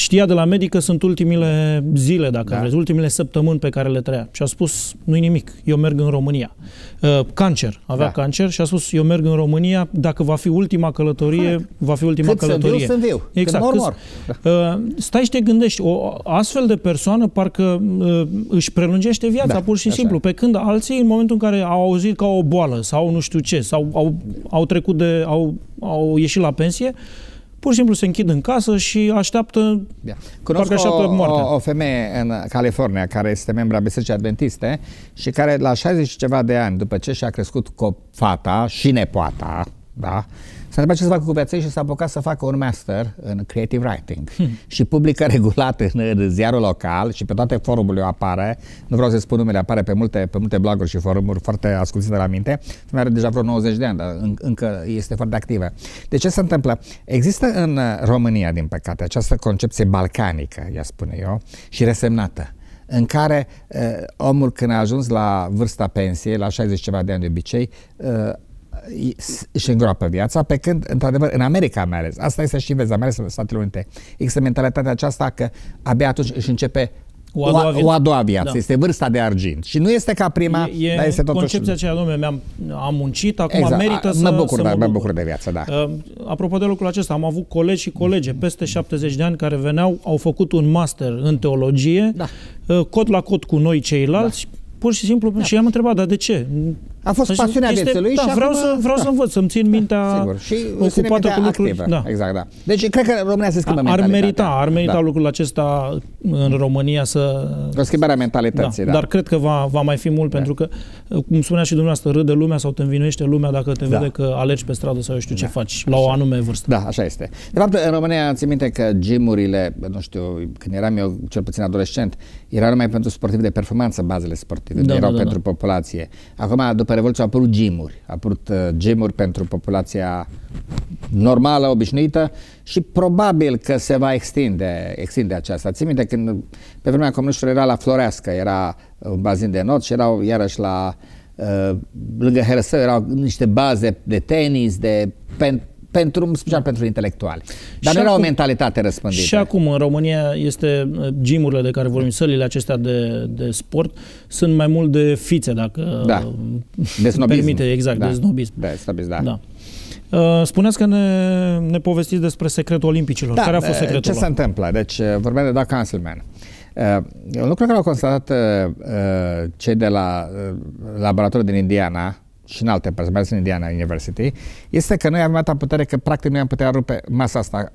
știa de la medic că sunt ultimile zile, dacă da. vreți, ultimile săptămâni pe care le trăia. Și a spus, nu-i nimic, eu merg în România. Uh, cancer, avea da. cancer și a spus, eu merg în România, dacă va fi ultima călătorie, Hai. va fi ultima Cât călătorie. Cât sunt viu, exact. Când mor, mor. Uh, stai și te gândești, o astfel de persoană parcă uh, își prelungește viața, da, pur și simplu, pe când alții, în momentul în care au auzit ca o boală sau nu știu ce, sau au, au trecut de, au, au ieșit la pensie, pur și simplu se închid în casă și așteaptă, yeah. Cunosc așteaptă o, o, o femeie în California care este membra Bisericii Adventiste și care la 60 și ceva de ani, după ce și-a crescut cu fata și nepoata, da, S-a întrebat ce să facă cu viața și s-a apucat să facă un master în creative writing. Hmm. Și publică regulat în ziarul local și pe toate forumurile apare, nu vreau să spun numele, apare pe multe, pe multe bloguri și forumuri foarte asculțite la minte. Femeia are deja vreo 90 de ani, dar încă este foarte activă. De ce se întâmplă? Există în România, din păcate, această concepție balcanică, ea spune eu, și resemnată în care uh, omul când a ajuns la vârsta pensiei, la 60 ceva de ani de obicei, uh, își îngroapă viața, pe când, într-adevăr, în America mai ales, asta este și vezi, mai ales în Statele Unite, există mentalitatea aceasta că abia atunci își începe o a doua viață. O a doua viață. Da. Este vârsta de argint. Și nu este ca prima, e, dar este totuși... concepția aceea, domnule, mi-am am muncit, acum exact. merită să, mă bucur, să da, mă, mă bucur de viață, da. Uh, apropo de lucrul acesta, am avut colegi și colege peste 70 de ani care veneau, au făcut un master în teologie, da. uh, cot la cot cu noi ceilalți, da. pur și simplu, da. și i-am întrebat, dar de ce? A fost Așa, pasiunea este- vieții lui da, și vreau, acum- să, vreau să învăț, să-mi țin mintea Sigur. Și ocupată cu lucruri. activă. Da. Exact, da. Deci cred că România se schimbă Ar mentalitatea. merita, ar merita da. lucrul acesta în România să... O schimbare a mentalității, da. Dar cred că va, va mai fi mult, pentru că, cum spunea și dumneavoastră, râde lumea sau te învinuiește lumea dacă te Da. vede că alergi pe stradă sau eu știu ce faci, la o anume vârstă. Da, așa este. De fapt, în România, țin minte că gymurile, nu știu, când eram eu cel puțin adolescent, erau numai pentru sportivi de performanță bazele sportive, Da, nu erau da, da, pentru populație. Acum, după Revoluție, au apărut gymuri. Au apărut uh, gymuri pentru populația normală, obișnuită și probabil că se va extinde, extinde aceasta. Țin minte când pe vremea comuniștilor era la Florească, era un bazin de not și erau iarăși la uh, lângă Herăsău erau niște baze de tenis, de pen, pentru, în special pentru intelectuali. Dar Și nu era o acum- mentalitate răspândită. Și acum în România este uh, gymurile de care vorbim, sălile acestea de, de sport, sunt mai mult de fițe, dacă Da. uh, de snobism. permite, exact, da. de snobism. Da, snobism, da. Da. Uh, Spuneți că ne, ne povestiți despre secretul olimpicilor. Care a fost eh, secretul Ce ăla? se întâmplă? Deci eh, vorbeam de Doug Councilman. Uh, un lucru care au constatat uh, uh, cei de la uh, laboratorul din Indiana și în alte părți, mai ales în Indiana University, este că noi avem atâta putere că practic noi am putea rupe masa asta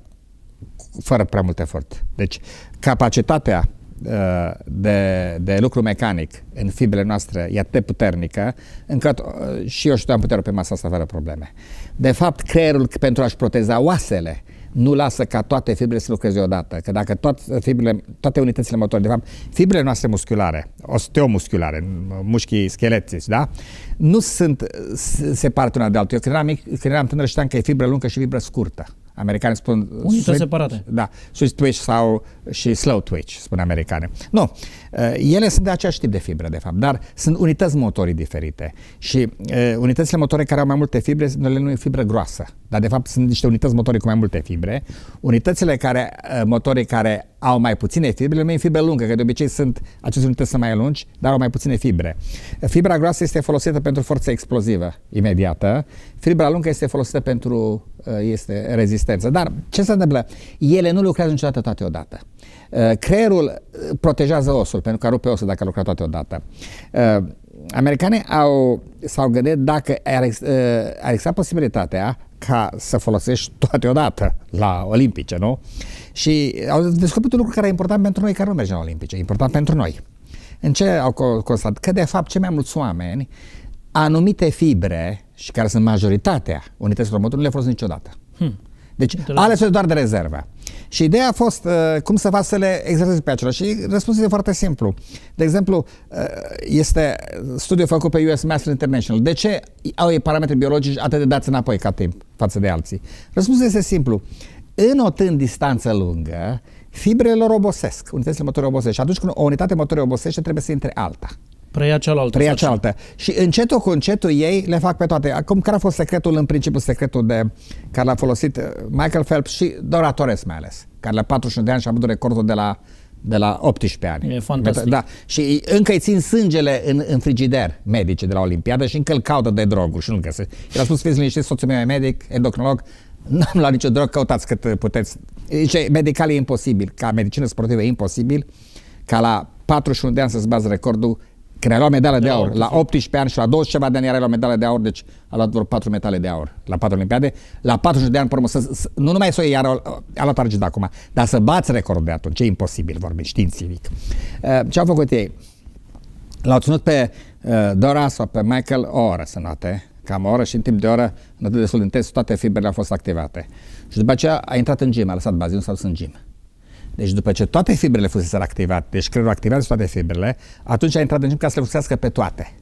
fără prea mult efort. Deci capacitatea uh, de, de lucru mecanic în fibrele noastre e atât de puternică încât uh, și eu știu am putea rupe masa asta fără probleme. De fapt, creierul pentru a-și proteza oasele nu lasă ca toate fibrele să lucreze odată. Că dacă toate, fibrele, toate unitățile motoare, de fapt, fibrele noastre musculare, osteomusculare, mușchii scheletici, da? Nu sunt s- separate una de altul. Eu când eram, mic, când eram tânăr știam că e fibră lungă și fibră scurtă. Americanii spun... Unități switch- separate. Da, switch twitch sau și slow twitch, spun americane. Nu, uh, ele sunt de același tip de fibre, de fapt, dar sunt unități motorii diferite. Și uh, unitățile motorii care au mai multe fibre, noi le numim fibră groasă. Dar, de fapt, sunt niște unități motorii cu mai multe fibre. Unitățile care, uh, motorii care au mai puține fibre, le numim fibre lungă, că de obicei sunt, aceste unități sunt mai lungi, dar au mai puține fibre. Fibra groasă este folosită pentru forță explozivă imediată. Fibra lungă este folosită pentru uh, este rezistență. Dar ce se întâmplă? Ele nu lucrează niciodată toate odată. Uh, Creierul uh, protejează osul, pentru că rupe osul dacă lucra toate odată. Uh, Americanii au, s-au gândit dacă ar, ex- uh, ar exista posibilitatea ca să folosești toate odată la olimpice, nu? Și au descoperit un lucru care e important pentru noi care nu mergem la olimpice, e important pentru noi. În ce au co- constatat? Că de fapt cei mai mulți oameni anumite fibre și care sunt majoritatea unităților motorului nu le folosesc niciodată. Hmm. Deci Interesant. ales doar de rezervă. Și ideea a fost uh, cum să faci să le exersezi pe acelea. Și răspunsul este foarte simplu. De exemplu, uh, este studiu făcut pe US Master International. De ce au ei parametri biologici atât de dați înapoi ca timp față de alții? Răspunsul este simplu. Înotând distanță lungă, fibrele lor obosesc, unitățile motorii obosesc. Și atunci când o unitate motorie obosește, trebuie să intre alta. Preia cealaltă. Preia sarcină. cealaltă. Și încetul cu încetul ei le fac pe toate. Acum, care a fost secretul, în principiu, secretul de care l-a folosit uh, Michael Phelps și Dora Torres mai ales, care la 41 de ani și-a avut recordul de la, de la 18 ani. E fantastic. Da. Și încă îi țin sângele în, în frigider medici de la Olimpiadă și încă îl caută de droguri și nu-l găsesc. El a spus, fiți liniștiți, soțul meu e medic, endocrinolog, n-am luat nicio drog, căutați cât puteți. Zice, medical e imposibil, ca medicină sportivă e imposibil, ca la 41 de ani să-ți bați recordul când ai luat medală de De aur, aur, la 18 ani și la 20 ceva de ani ai luat medală de aur, deci a luat vreo 4 medale de aur la 4 olimpiade. La 40 de ani, pe urmă, să, să, nu numai să o iei, iar a luat argint acum, dar să bați recordul de atunci, e imposibil, vorbim științific. Uh, Ce au făcut ei? L-au ținut pe uh, Dora sau pe Michael o oră să note, cam o oră și în timp de oră, în atât destul de intens, toate fibrele au fost activate. Și după aceea a intrat în gym, a lăsat bazinul sau în gym. Deci după ce toate fibrele fusese activate, deci creierul activează toate fibrele, atunci a intrat în gym ca să le folosească pe toate.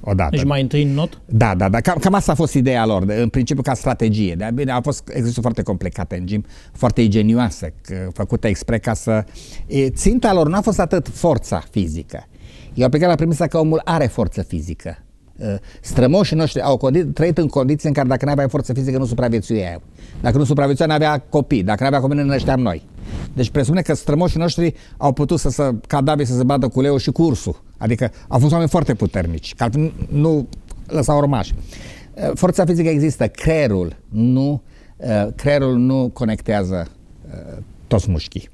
Odată. Deci mai întâi în not? Da, da, da. Cam, cam asta a fost ideea lor, de, în principiu ca strategie. De, bine, a fost exercițiu foarte complicate în gym, foarte ingenioase, că, făcute expre ca să... E, ținta lor nu a fost atât forța fizică. Eu au plecat la premisa că omul are forță fizică. Uh, Strămoșii noștri au condi- trăit în condiții în care dacă nu aveai forță fizică nu supraviețuiau. Dacă nu supraviețuia, nu avea copii. Dacă nu avea copii, nu ne nășteam noi. Deci presupune că strămoșii noștri au putut să se cadavi să se bată cu leu și cu ursul. Adică au fost oameni foarte puternici, că altfel nu lăsau urmași. Uh, Forța fizică există, creierul nu, uh, creierul nu conectează uh, toți mușchii.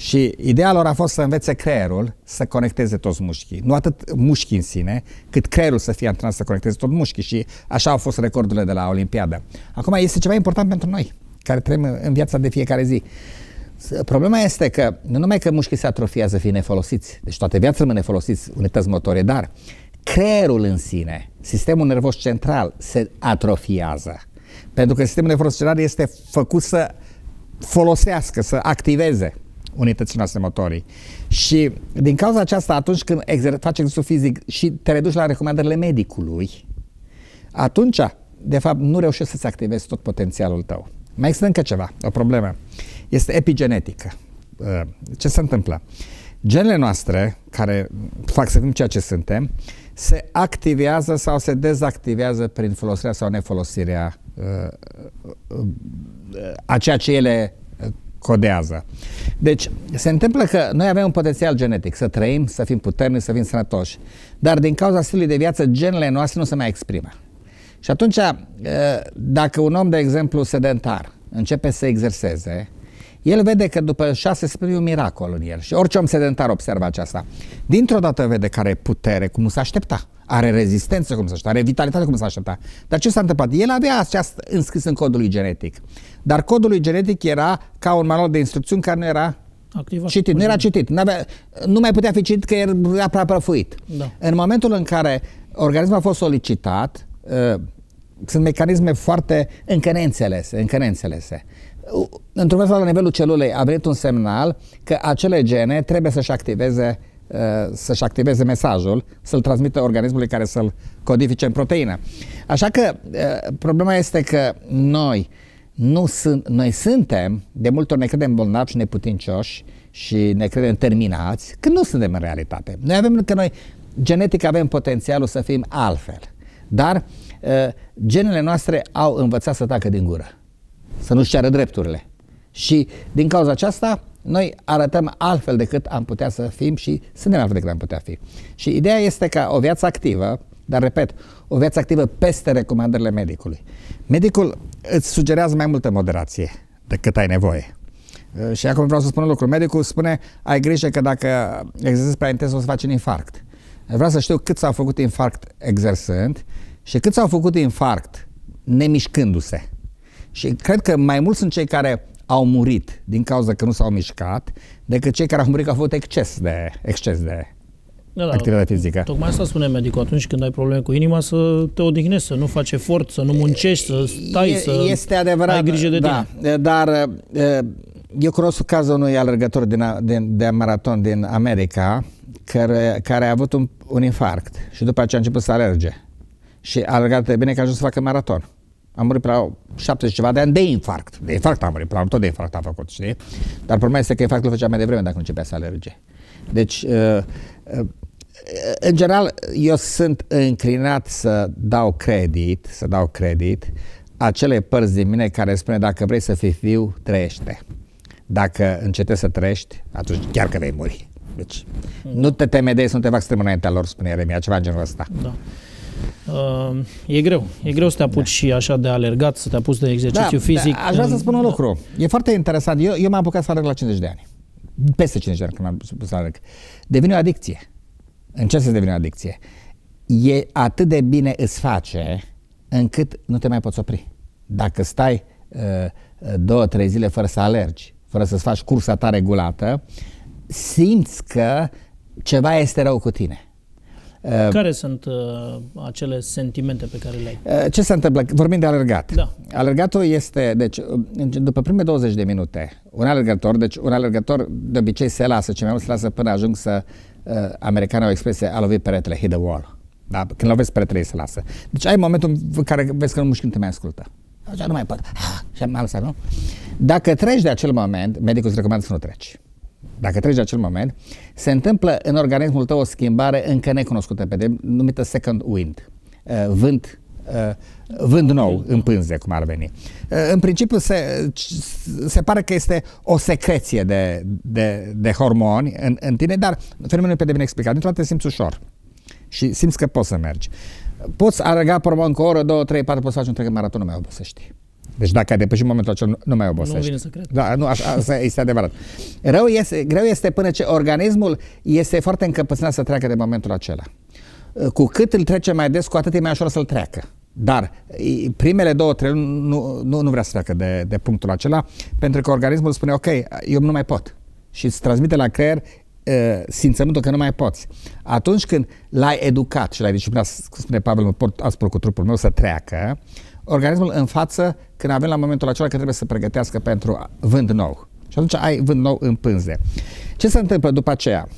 Și ideea lor a fost să învețe creierul să conecteze toți mușchii. Nu atât mușchii în sine, cât creierul să fie antrenat să conecteze tot mușchii și așa au fost recordurile de la Olimpiadă. Acum este ceva important pentru noi, care trăim în viața de fiecare zi. Problema este că nu numai că mușchii se atrofiază fiind nefolosiți, deci toate viața rămân nefolosiți, unități motorii, dar creierul în sine, sistemul nervos central se atrofiază. Pentru că sistemul nervos central este făcut să folosească, să activeze unitățile noastre motorii. Și din cauza aceasta, atunci când exer- faci exercițiu fizic și te reduci la recomandările medicului, atunci, de fapt, nu reușești să-ți activezi tot potențialul tău. Mai există încă ceva, o problemă. Este epigenetică. Uh, ce se întâmplă? Genele noastre, care fac să fim ceea ce suntem, se activează sau se dezactivează prin folosirea sau nefolosirea uh, uh, a ceea ce ele codează. Deci, se întâmplă că noi avem un potențial genetic, să trăim, să fim puternici, să fim sănătoși, dar din cauza stilului de viață, genele noastre nu se mai exprimă. Și atunci, dacă un om, de exemplu, sedentar, începe să exerseze, el vede că după șase săptămâni un miracol în el și orice om sedentar observă aceasta. Dintr-o dată vede că are putere cum nu s-a aștepta, are rezistență cum s-a aștepta, are vitalitate cum s-a aștepta. Dar ce s-a întâmplat? El avea aceasta înscris în codul lui genetic. Dar codul lui genetic era ca un manual de instrucțiuni care nu era Activat. Citit, nu era citit. N-avea, nu mai putea fi citit că era prea prăfuit. Da. În momentul în care organismul a fost solicitat, uh, sunt mecanisme foarte încă neînțelese, încă neînțelese într-un fel la nivelul celulei a venit un semnal că acele gene trebuie să-și activeze uh, să-și activeze mesajul, să-l transmită organismului care să-l codifice în proteină. Așa că uh, problema este că noi nu sunt, noi suntem, de multe ori ne credem bolnavi și neputincioși și ne credem terminați, când nu suntem în realitate. Noi avem că noi genetic avem potențialul să fim altfel, dar uh, genele noastre au învățat să tacă din gură să nu-și ceară drepturile. Și din cauza aceasta, noi arătăm altfel decât am putea să fim și suntem altfel decât am putea fi. Și ideea este ca o viață activă, dar repet, o viață activă peste recomandările medicului. Medicul îți sugerează mai multă moderație decât ai nevoie. Uh, și acum vreau să spun un lucru. Medicul spune, ai grijă că dacă exersezi prea intens o să faci un infarct. Vreau să știu cât s-au făcut infarct exersând și cât s-au făcut infarct nemișcându-se. Și cred că mai mulți sunt cei care au murit din cauza că nu s-au mișcat, decât cei care au murit că au avut exces de, exces de da, da, activitate fizică. Tocmai asta spune medicul, atunci când ai probleme cu inima, să te odihnești, să nu faci efort, să nu muncești, să stai, e, să este adevărat, ai grijă de da, tine. Dar eu cunosc cazul unui alergător din, din, de maraton din America care, care a avut un, un infarct și după aceea a început să alerge. Și a alergat de bine că a ajuns să facă maraton. Am murit pe la 70 ceva de ani de infarct. De infarct am murit, pe la tot de infarct am făcut, știi? Dar problema este că infarctul făcea mai devreme dacă nu începea să alerge. Deci, uh, uh, în general, eu sunt înclinat să dau credit, să dau credit acele părți din mine care spune dacă vrei să fii viu, trăiește. Dacă încetezi să trăiești, atunci chiar că vei muri. Deci, nu te teme de ei să nu te fac strâmb înaintea lor, spune Eremia, ceva în genul ăsta. Da. Uh, e greu. E greu să te apuci da. și așa de alergat, să te apuci de exercițiu da, fizic. Da, aș vrea să spun un lucru. E foarte interesant. Eu, eu m-am apucat să alerg la 50 de ani. Peste 50 de ani când am spus să alerg. Devine o adicție. Ce să devine o adicție. E atât de bine îți face încât nu te mai poți opri. Dacă stai uh, două, trei zile fără să alergi, fără să-ți faci cursa ta regulată, simți că ceva este rău cu tine Uh, care sunt uh, acele sentimente pe care le ai? Uh, ce se întâmplă? Vorbim de alergat. Da. Alergatul este, deci, uh, după prime 20 de minute, un alergător, deci un alergător de obicei se lasă, ce mai mult se lasă până ajung să, uh, americanii au expresie, a lovit peretele, hit the wall. Da? Când lovesc peretele, se lasă. Deci ai momentul în care vezi că nu mușchi nu te mai ascultă. Așa nu mai pot. Și am lăsat, nu? Dacă treci de acel moment, medicul îți recomandă să nu treci dacă treci de acel moment, se întâmplă în organismul tău o schimbare încă necunoscută pe de, numită second wind, uh, vânt, uh, vânt nou în pânze, cum ar veni. Uh, în principiu se, se pare că este o secreție de, de, de hormoni în, în tine, dar fenomenul pe de bine explicat. Dintr-o dată simți ușor și simți că poți să mergi. Poți alerga pe o oră, două, trei, patru, poți să faci un întreg maraton, nu mai obosești. Deci dacă ai depășit momentul acela, nu, nu mai obosești. Nu vine să cred. Da, nu, așa, asta este adevărat. Rău este, greu este până ce organismul este foarte încăpățânat să treacă de momentul acela. Cu cât îl trece mai des, cu atât e mai ușor să-l treacă. Dar primele două, trei nu, nu, nu vrea să treacă de, de punctul acela, pentru că organismul spune, ok, eu nu mai pot. Și îți transmite la creier uh, simțământul că nu mai poți. Atunci când l-ai educat și l-ai disciplinat, spune Pavel, mă port aspru cu trupul meu să treacă, organismul în față, când avem la momentul acela că trebuie să pregătească pentru vânt nou. Și atunci ai vânt nou în pânze. Ce se întâmplă după aceea?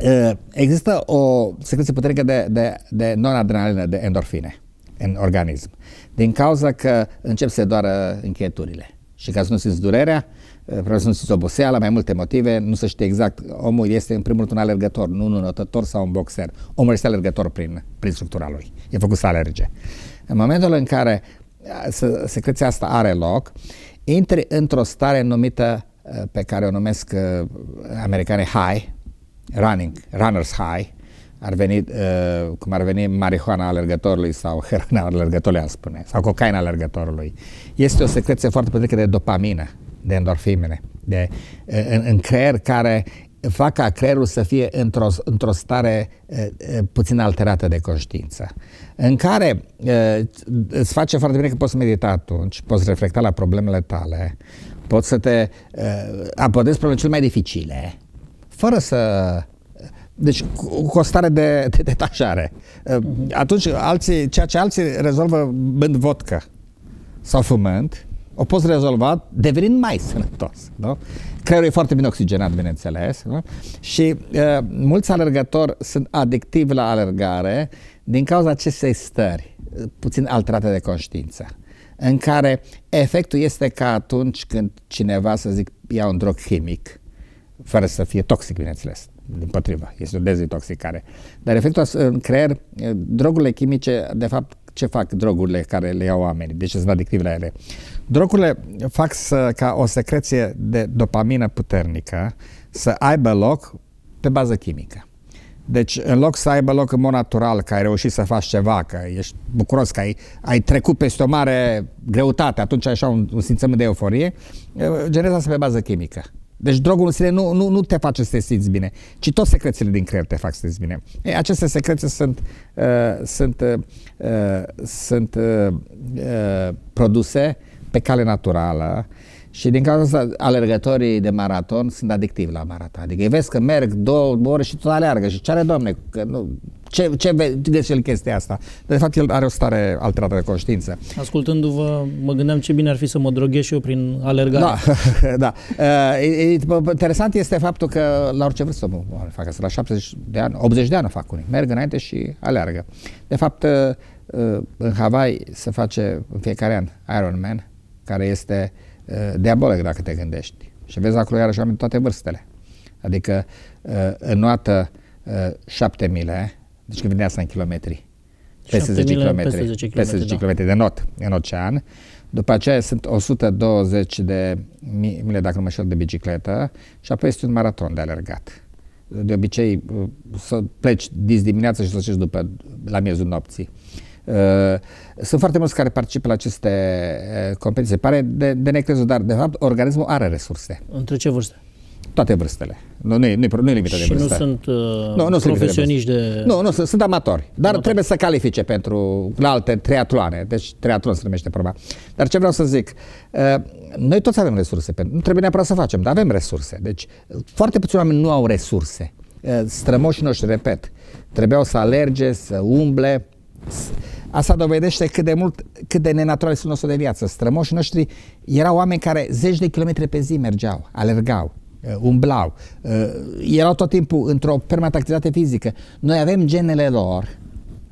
Uh, există o secreție puternică de, de, de non-adrenalină, de endorfine în organism. Din cauza că încep să doară încheieturile. Și ca să nu simți durerea, Vreau uh, să nu simți oboseala, mai multe motive, nu se știe exact. Omul este în primul rând un alergător, nu un notător sau un boxer. Omul este alergător prin, prin structura lui. E făcut să alerge. În momentul în care uh, secreția asta are loc, intri într-o stare numită uh, pe care o numesc americanii high, running, runner's high, ar veni, uh, cum ar veni marihuana alergătorului sau heroina alergătorului, a spune, sau cocaina alergătorului. Este o secreție foarte puternică de dopamină, de endorfine, de, uh, în, în creier care fac ca creierul să fie într-o, într-o stare uh, puțin alterată de conștiință, în care uh, îți face foarte bine că poți medita atunci, poți reflecta la problemele tale, poți să te uh, abordezi problemele cele mai dificile, fără să deci cu, cu o stare de, de detașare. Uh-huh. Atunci, alții, ceea ce alții rezolvă bând vodka sau fumând, o poți rezolva devenind mai sănătos. Nu? Creierul e foarte bine oxigenat, bineînțeles. Nu? Și uh, mulți alergători sunt adictivi la alergare din cauza acestei stări puțin alterate de conștiință în care efectul este ca atunci când cineva, să zic, ia un drog chimic, fără să fie toxic, bineînțeles, din potrivă, este o dezintoxicare. Dar efectul în creier, drogurile chimice, de fapt, ce fac drogurile care le iau oamenii? De ce sunt adictive la ele? Drogurile fac să, ca o secreție de dopamină puternică să aibă loc pe bază chimică. Deci, în loc să aibă loc în mod natural, că ai reușit să faci ceva, că ești bucuros, că ai, ai trecut peste o mare greutate, atunci ai așa un, un simțământ de euforie, generează asta pe bază chimică. Deci drogul în sine nu, nu, nu te face să te simți bine, ci tot secrețiile din creier te fac să te simți bine. Ei, aceste secreții sunt, uh, sunt, uh, sunt uh, uh, produse pe cale naturală și din cauza asta alergătorii de maraton sunt adictivi la maraton. Adică îi vezi că merg două ore și tot aleargă și ce are, domne, că nu, ce, ce vede el chestia asta? De fapt, el are o stare alterată de conștiință. Ascultându-vă, mă gândeam ce bine ar fi să mă droghez și eu prin alergare. Da, da. Uh, interesant este faptul că la orice vârstă mă fac asta, la 70 de ani, 80 de ani fac unii. Merg înainte și aleargă. De fapt, uh, uh, în Hawaii se face în fiecare an Ironman, care este uh, diabolic dacă te gândești. Și vezi acolo iarăși oameni toate vârstele. Adică uh, înoată uh, șapte mile, deci când vine asta în kilometri. Peste 10 km, peste 10 km, peste 10 km da. de not în ocean. După aceea sunt 120 de mile, dacă nu mă știu, de bicicletă și apoi este un maraton de alergat. De obicei uh, să pleci dis dimineața și să pleci după, la miezul nopții. Uh, sunt foarte mulți care participă la aceste uh, competiții. Pare de, de necrezut, dar de fapt organismul are resurse. Între ce vârste? Toate vârstele. Nu, nu, nu, nu e limită și de vârstă. Și nu sunt uh, nu, nu profesioniști de, de... Nu, nu, sunt, sunt amatori. Dar amatori. trebuie să califice pentru la alte triatloane. Deci triatlon se numește proba. Dar ce vreau să zic, uh, noi toți avem resurse. Nu trebuie neapărat să facem, dar avem resurse. Deci foarte puțini oameni nu au resurse. Uh, strămoșii noștri, repet, trebuiau să alerge, să umble, Asta dovedește cât de mult, cât de nenatural este nostru de viață. Strămoșii noștri erau oameni care zeci de kilometri pe zi mergeau, alergau. Uh, umblau, uh, erau tot timpul într-o permanentă activitate fizică. Noi avem genele lor,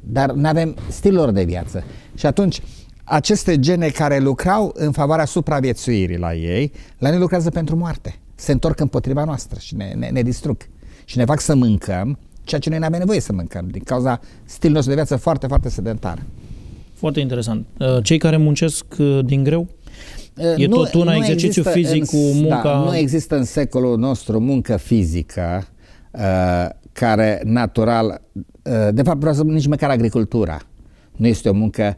dar nu avem stilul lor de viață. Și atunci, aceste gene care lucrau în favoarea supraviețuirii la ei, la noi lucrează pentru moarte. Se întorc împotriva noastră și ne, ne, ne distrug. Și ne fac să mâncăm ceea ce noi nu avem nevoie să mâncăm, din cauza stilului nostru de viață foarte, foarte sedentar. Foarte interesant. Uh, cei care muncesc din greu E nu, tot una exercițiu fizic cu munca... Da, nu există în secolul nostru muncă fizică uh, care natural... Uh, de fapt, vreau să nici măcar agricultura nu este o muncă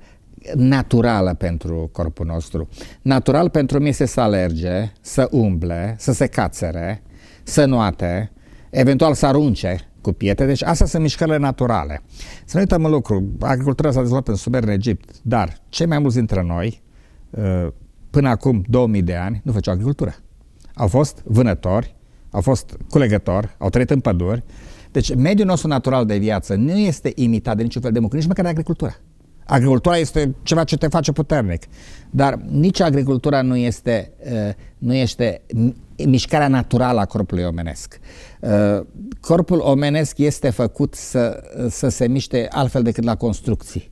naturală pentru corpul nostru. Natural pentru mine este să alerge, să umble, să se cațere, să nuate, eventual să arunce cu pietre. Deci astea sunt mișcările naturale. Să nu uităm un lucru, agricultura s-a dezvoltat în Sumer, în Egipt, dar cei mai mulți dintre noi, uh, până acum 2000 de ani, nu făceau agricultură. Au fost vânători, au fost culegători, au trăit în păduri. Deci mediul nostru natural de viață nu este imitat de niciun fel de muncă, nici măcar de agricultură. Agricultura este ceva ce te face puternic, dar nici agricultura nu este, uh, nu este mișcarea naturală a corpului omenesc. Uh, corpul omenesc este făcut să, să se miște altfel decât la construcții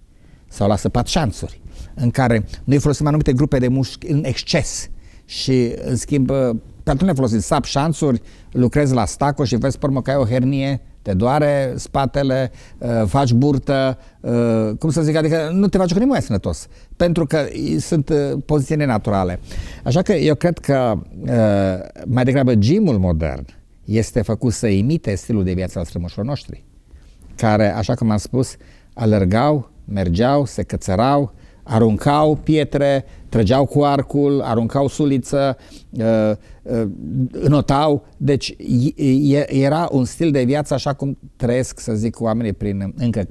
sau la săpat șanțuri, în care noi folosim anumite grupe de mușchi în exces și, în schimb, uh, pe atunci ne folosim sap șanțuri, lucrezi la staco și vezi, pe că ai o hernie te doare spatele, uh, faci burtă, uh, cum să zic, adică nu te faci cu nimic mai sănătos, pentru că sunt uh, poziții nenaturale. Așa că eu cred că mai degrabă gymul modern este făcut să imite stilul de viață al strămoșilor noștri, care, așa cum am spus, alergau, mergeau, se cățărau, aruncau pietre, trăgeau cu arcul, aruncau suliță, uh, uh, notau. Deci era un stil de viață așa cum trăiesc, să zic, oamenii prin încă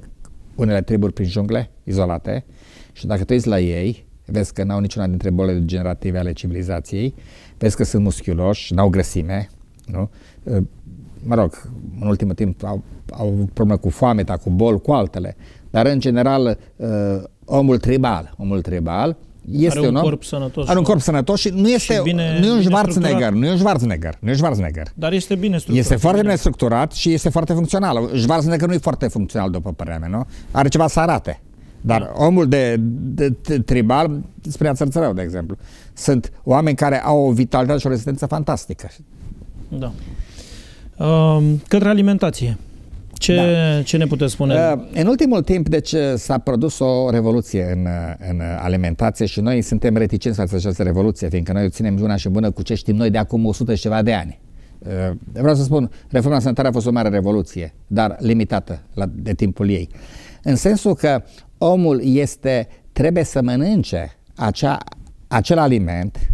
unele triburi prin jungle, izolate. Și dacă te uiți la ei, vezi că n-au niciuna dintre bolile degenerative ale civilizației, vezi că sunt musculoși, n-au grăsime, nu? Uh, mă rog, în ultimul timp au, au probleme cu foamea, cu bol, cu altele, dar în general omul tribal, omul tribal este are un, un corp sănătos. Are un corp sănătos și nu este, și bine, nu e un Schwarzenegger, nu e un Schwarzenegger, nu e un Schwarzenegger. Dar este bine structurat. Este foarte bine structurat și este foarte funcțional. Schwarzenegger nu e foarte funcțional, după părerea mea, nu? Are ceva să arate. Dar da. omul de, de, de tribal, spre țărțărău, de exemplu, sunt oameni care au o vitalitate și o rezistență fantastică. Da. Uh, către alimentație. Ce, da. ce ne puteți spune? Uh, în ultimul timp, deci, uh, s-a produs o revoluție în, uh, în alimentație și noi suntem reticenți față de această revoluție, fiindcă noi o ținem una și bună cu ce știm noi de acum 100 și ceva de ani. Vreau să spun, reforma sanitară a fost o mare revoluție, dar limitată la, de timpul ei. În sensul că omul este, trebuie să mănânce acea, acel aliment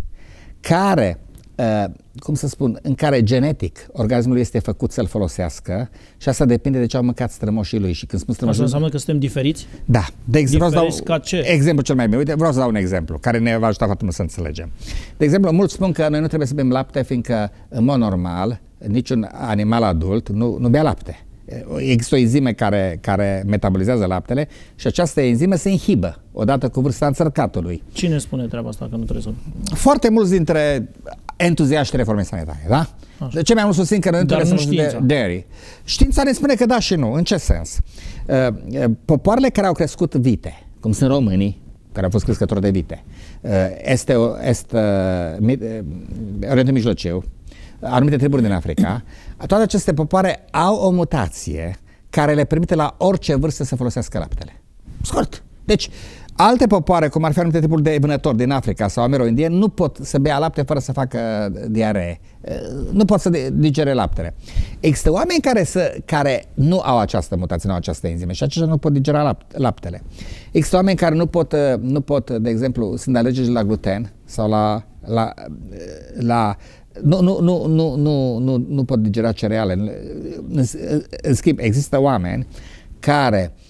care Uh, cum să spun, în care genetic organismul este făcut să-l folosească și asta depinde de ce au măcat strămoșii lui. Și când spun strămoșii Asta înseamnă că suntem diferiți? Da. De exemplu, vreau să dau ca ce? exemplu cel mai bine. Uite, vreau să dau un exemplu care ne va ajuta foarte mult să înțelegem. De exemplu, mulți spun că noi nu trebuie să bem lapte fiindcă, în mod normal, niciun animal adult nu, nu bea lapte. Există o enzimă care, care metabolizează laptele și această enzimă se inhibă odată cu vârsta înțărcatului. Cine spune treaba asta că nu trebuie să... Foarte mulți dintre entuziaști reforme sanitare, da? Așa. De ce mai mult susțin că nu trebuie să de dairy? Știința ne spune că da și nu. În ce sens? Uh, uh, popoarele care au crescut vite, cum sunt românii, care au fost crescători de vite, uh, este, este Orientul Mijlociu, anumite triburi din Africa, toate aceste popoare au o mutație care le permite la orice vârstă să folosească laptele. Scurt. Deci, Alte popoare, cum ar fi anumite tipuri de vânători din Africa sau amero-indieni, nu pot să bea lapte fără să facă diaree. Eh, nu pot să digere laptele. Există oameni care, să, care nu au această mutație, nu au această enzime și aceștia nu pot digera laptele. Există oameni care nu pot, eh, nu pot de exemplu, sunt alergici la gluten sau la, la, eh, la nu, nu, nu, nu, nu, nu, nu pot digera cereale. În, în schimb, există oameni care uh, Uh,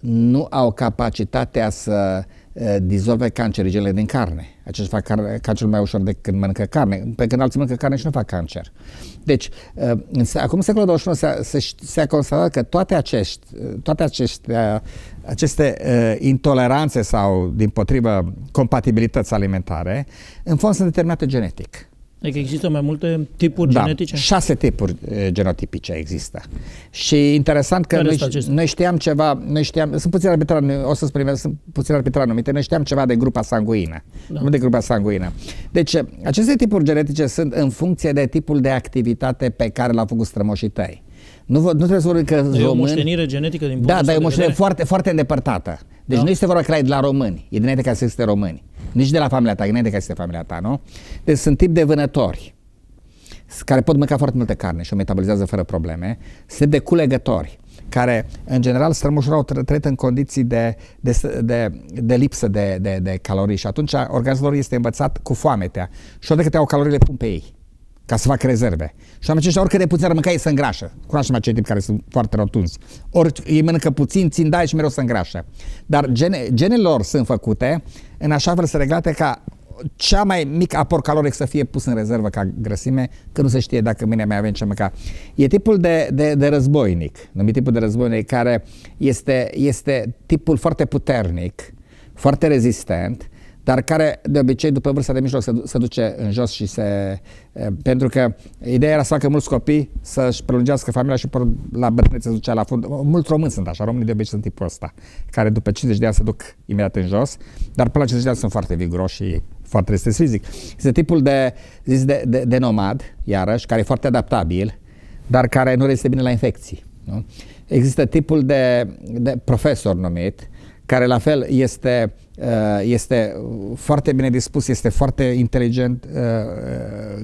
nu au capacitatea să uh, dizolve cancerigele din carne. Aceștia fac cancerul mai ușor decât când mănâncă carne, pe când alții mănâncă carne și nu fac cancer. Deci, uh, acum în secolul 21 se, se, se constatat că toate, acești, toate aceste, aceste intoleranțe sau, din potrivă, compatibilități alimentare, în fond sunt determinate genetic. Adică există mai multe tipuri da, genetice? șase tipuri uh, genotipice există. Și interesant că noi, noi știam ceva, noi știam, sunt puțin arbitrar, o să spun, sunt puțin arbitrar numite, noi știam ceva de grupa sanguină. Da. Nu de grupa sanguină. Deci, aceste tipuri genetice sunt în funcție de tipul de activitate pe care l-au făcut strămoșii tăi. Nu, nu trebuie să vorbim că român... E o moștenire genetică din Da, dar e o moștenire foarte, foarte îndepărtată. Deci da. nu este vorba că ai de la români, e dinainte ca să existe români. Nici de la familia ta, dinainte ca să existe familia ta, nu? Deci sunt tip de vânători care pot mânca foarte multă carne și o metabolizează fără probleme. Sunt de culegători care în general strămoșul au trăit în condiții de, de, de, de lipsă de, de, de calorii și atunci organismul lor este învățat cu foametea și odată câte au calorile pun pe ei ca să facă rezerve. Și am aceștia oricât de puțin ar mânca, ei se îngrașă. Cunoaștem acei tipi care sunt foarte rotunzi. Ori ei mănâncă puțin, țin dai și mereu se îngrașă. Dar gene, genele lor sunt făcute în așa fel să reglate ca cea mai mic aport caloric să fie pus în rezervă ca grăsime, că nu se știe dacă mâine mai avem ce mânca. E tipul de, de, de războinic, numit tipul de războinic, care este, este tipul foarte puternic, foarte rezistent, dar care de obicei după vârsta de mijloc se, se duce în jos și se... Pentru că ideea era să facă mulți copii, să-și prelungească familia și la bătrânețe se ducea la fund. Mulți români sunt așa, românii de obicei sunt tipul ăsta, care după 50 de ani se duc imediat în jos, dar până la 50 de ani sunt foarte viguroși și foarte restes fizic. Este tipul de, zis de, de, de nomad, iarăși, care e foarte adaptabil, dar care nu rezistă bine la infecții. Nu? Există tipul de, de profesor numit, care la fel este, uh, este foarte bine dispus, este foarte inteligent, uh,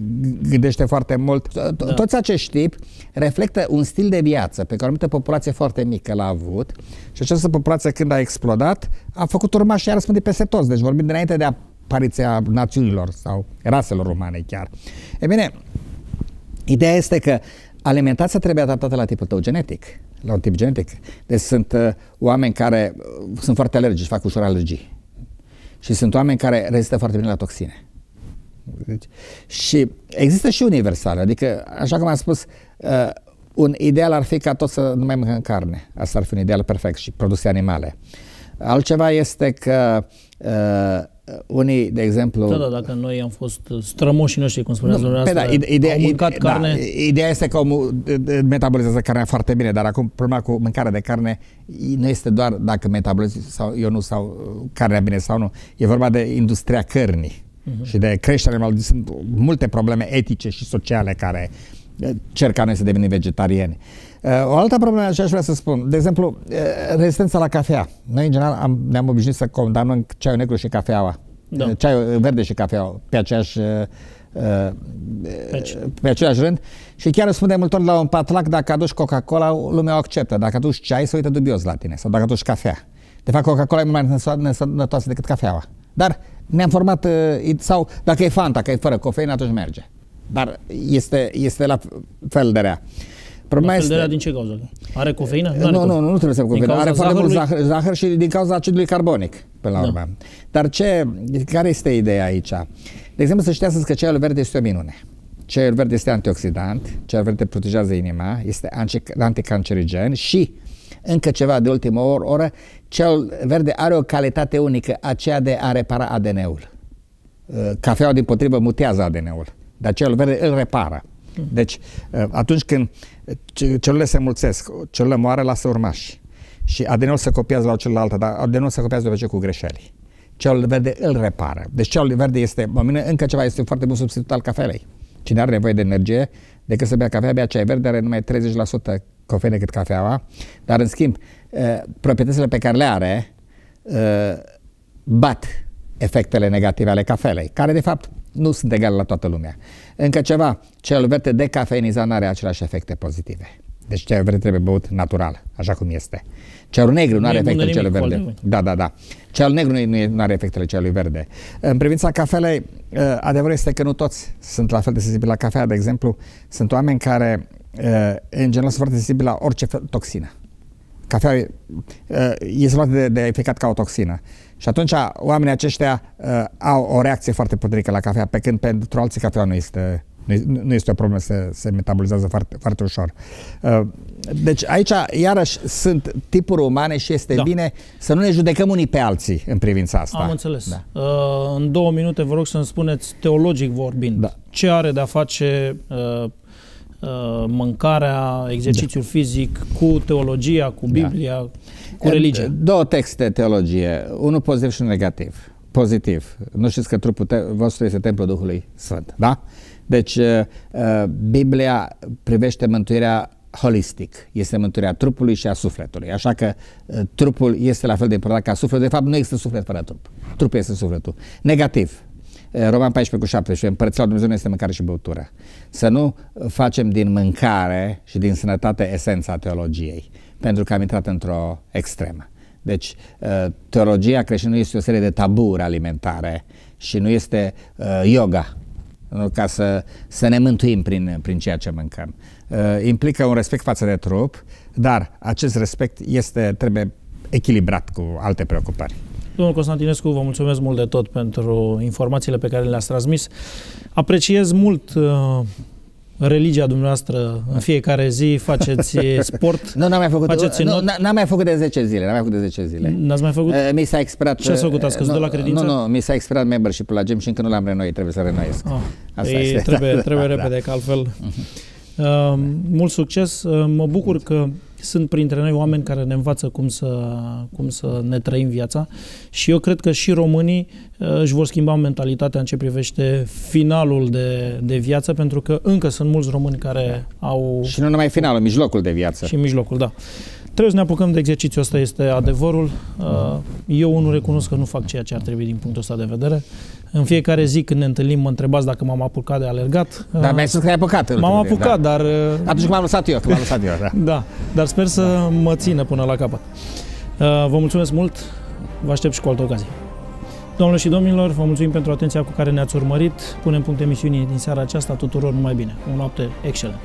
gândește foarte mult. Da. Toți acești tip reflectă un stil de viață pe care o anumită populație foarte mică l-a avut și această populație când a explodat a făcut urmași și a răspândit peste toți. Deci vorbim dinainte de apariția națiunilor sau raselor umane chiar. E bine, ideea este că alimentația trebuie adaptată la tipul tău genetic la un tip genetic. Deci sunt uh, oameni care uh, sunt foarte alergici, fac ușor alergii. Și sunt oameni care rezistă foarte bine la toxine. Deci, și există și universale, adică, așa cum am spus, uh, un ideal ar fi ca tot să nu mai mâncăm carne. Asta ar fi un ideal perfect și produse animale. Altceva este că uh, Uh, unii, de exemplu... Da, da, dacă noi am fost strămoșii noștri, cum spuneați dumneavoastră, da, ideea, au mâncat da, carne... Ideea este că omul metabolizează carnea foarte bine, dar acum problema cu mâncarea de carne nu este doar dacă metabolizezi sau eu nu sau uh, carnea bine sau nu. E vorba de industria cărnii uh-huh. și de creștere animală. Sunt multe probleme etice și sociale care uh, cer ca noi să devenim vegetariani. O altă problemă ce aș vrea să spun, de exemplu, rezistența la cafea. Noi, în general, am, ne-am obișnuit să condamnăm ceaiul negru și cafeaua. Da. Ceaiul verde și cafeaua pe aceeași pe același rând și chiar spun de multe ori la un patlac dacă aduci Coca-Cola, lumea o acceptă. Dacă aduci ceai, se uită dubios la tine. Sau dacă aduci cafea. De fapt, Coca-Cola e mult mai nesănătoasă decât cafeaua. Dar ne-am format, sau dacă e Fanta, că e fără cofeină, atunci merge. Dar este, este la fel de rea. Problema este... de din ce cauză? Are cofeină? Nu, nu, nu, nu trebuie să cofeină. Are foarte mult zahăr, zahăr și din cauza acidului carbonic, până la da. urmă. Dar ce, care este ideea aici? De exemplu, să știați că ceaiul verde este o minune. Ceaiul verde este antioxidant, ceaiul verde protejează inima, este anticancerigen și încă ceva de ultimă oră, oră ceaiul verde are o calitate unică, aceea de a repara ADN-ul. Uh, cafeaua, din potrivă, mutează ADN-ul, dar ceaiul verde îl repară. Deci, uh, atunci când celulele se mulțesc, celulele moare, lasă urmași. Și adenul se copiază la celălaltă, dar adenul se copiază de obicei cu greșeli. Ceaul verde îl repară. Deci ceaul verde este, mă mine, încă ceva, este un foarte bun substitut al cafelei. Cine are nevoie de energie, decât să bea cafea, bea ceai verde, are numai 30% cofeine cât cafeaua, dar în schimb, uh, proprietățile pe care le are uh, bat efectele negative ale cafelei, care de fapt nu sunt egale la toată lumea. Încă ceva, cel verde decafeinizat nu are aceleași efecte pozitive. Deci cel verde trebuie băut natural, așa cum este. Celul negru nu are efectele celui verde. Da, da, da. Cel negru nu, nu are efectele celui verde. În privința cafelei, uh, adevărul este că nu toți sunt la fel de sensibili la cafea. De exemplu, sunt oameni care, uh, în general, sunt foarte sensibili la orice toxină. Cafea uh, este luată de, de efecat ca o toxină. Și atunci oamenii aceștia uh, au o reacție foarte puternică la cafea, pe când pentru alții cafea nu este, nu este o problemă, se, se metabolizează foarte, foarte ușor. Uh, deci aici, iarăși, sunt tipuri umane și este da. bine să nu ne judecăm unii pe alții în privința asta. Am înțeles. Da. Uh, în două minute vă rog să-mi spuneți, teologic vorbind, da. ce are de-a face uh, uh, mâncarea, exercițiul da. fizic cu teologia, cu da. Biblia, da cu religie. Două texte teologie, unul pozitiv și unul negativ. Pozitiv. Nu știți că trupul te- vostru este templul Duhului Sfânt, da? Deci, uh, uh, Biblia privește mântuirea holistic. Este mântuirea trupului și a sufletului. Așa că uh, trupul este la fel de important ca sufletul. De fapt, nu există suflet fără trup. Trupul este sufletul. Negativ. Roman 14 cu 17. Împărățirea Dumnezeu nu este mâncare și băutură. Să nu facem din mâncare și din sănătate esența teologiei pentru că am intrat într-o extremă. Deci, uh, teologia creștină este o serie de taburi alimentare și nu este uh, yoga, ca să, să ne mântuim prin, prin ceea ce mâncăm. Uh, implică un respect față de trup, dar acest respect este, trebuie echilibrat cu alte preocupări. Domnul Constantinescu, vă mulțumesc mult de tot pentru informațiile pe care le-ați transmis. Apreciez mult uh, religia dumneavoastră în fiecare zi, faceți sport. Nu, n-am mai făcut, faceți nu, n-am mai făcut de 10 zile, n-am mai făcut de 10 zile. N-ați mai făcut? Uh, mi s-a expirat... Ce ați făcut? Ați scăzut nu, de la credință? Nu, nu, mi s-a expirat membership la gym și încă nu l-am renoit, trebuie să renoiesc. Ah, Asta ei, este. Trebuie, da, trebuie da, repede, da. că altfel... Uh, mult succes! Uh, mă bucur că sunt printre noi oameni care ne învață cum să, cum să ne trăim viața și eu cred că și românii uh, își vor schimba mentalitatea în ce privește finalul de, de viață, pentru că încă sunt mulți români care au... Și nu numai finalul, mijlocul de viață. Și mijlocul, da. Trebuie să ne apucăm de exercițiul ăsta, este adevărul. Uh, eu nu recunosc că nu fac ceea ce ar trebui din punctul ăsta de vedere. În fiecare zi când ne întâlnim mă întrebați dacă m-am apucat de alergat. Dar mi-ai spus că ai apucat. M-am apucat, da. dar... Uh, Atunci când m-am lăsat eu, când m-am lăsat eu, da. da, dar sper să da. mă țină până la capăt. Uh, vă mulțumesc mult, vă aștept și cu altă ocazie. Domnilor și domnilor, vă mulțumim pentru atenția cu care ne-ați urmărit. Punem punct emisiunii din seara aceasta tuturor numai bine. O noapte excelentă!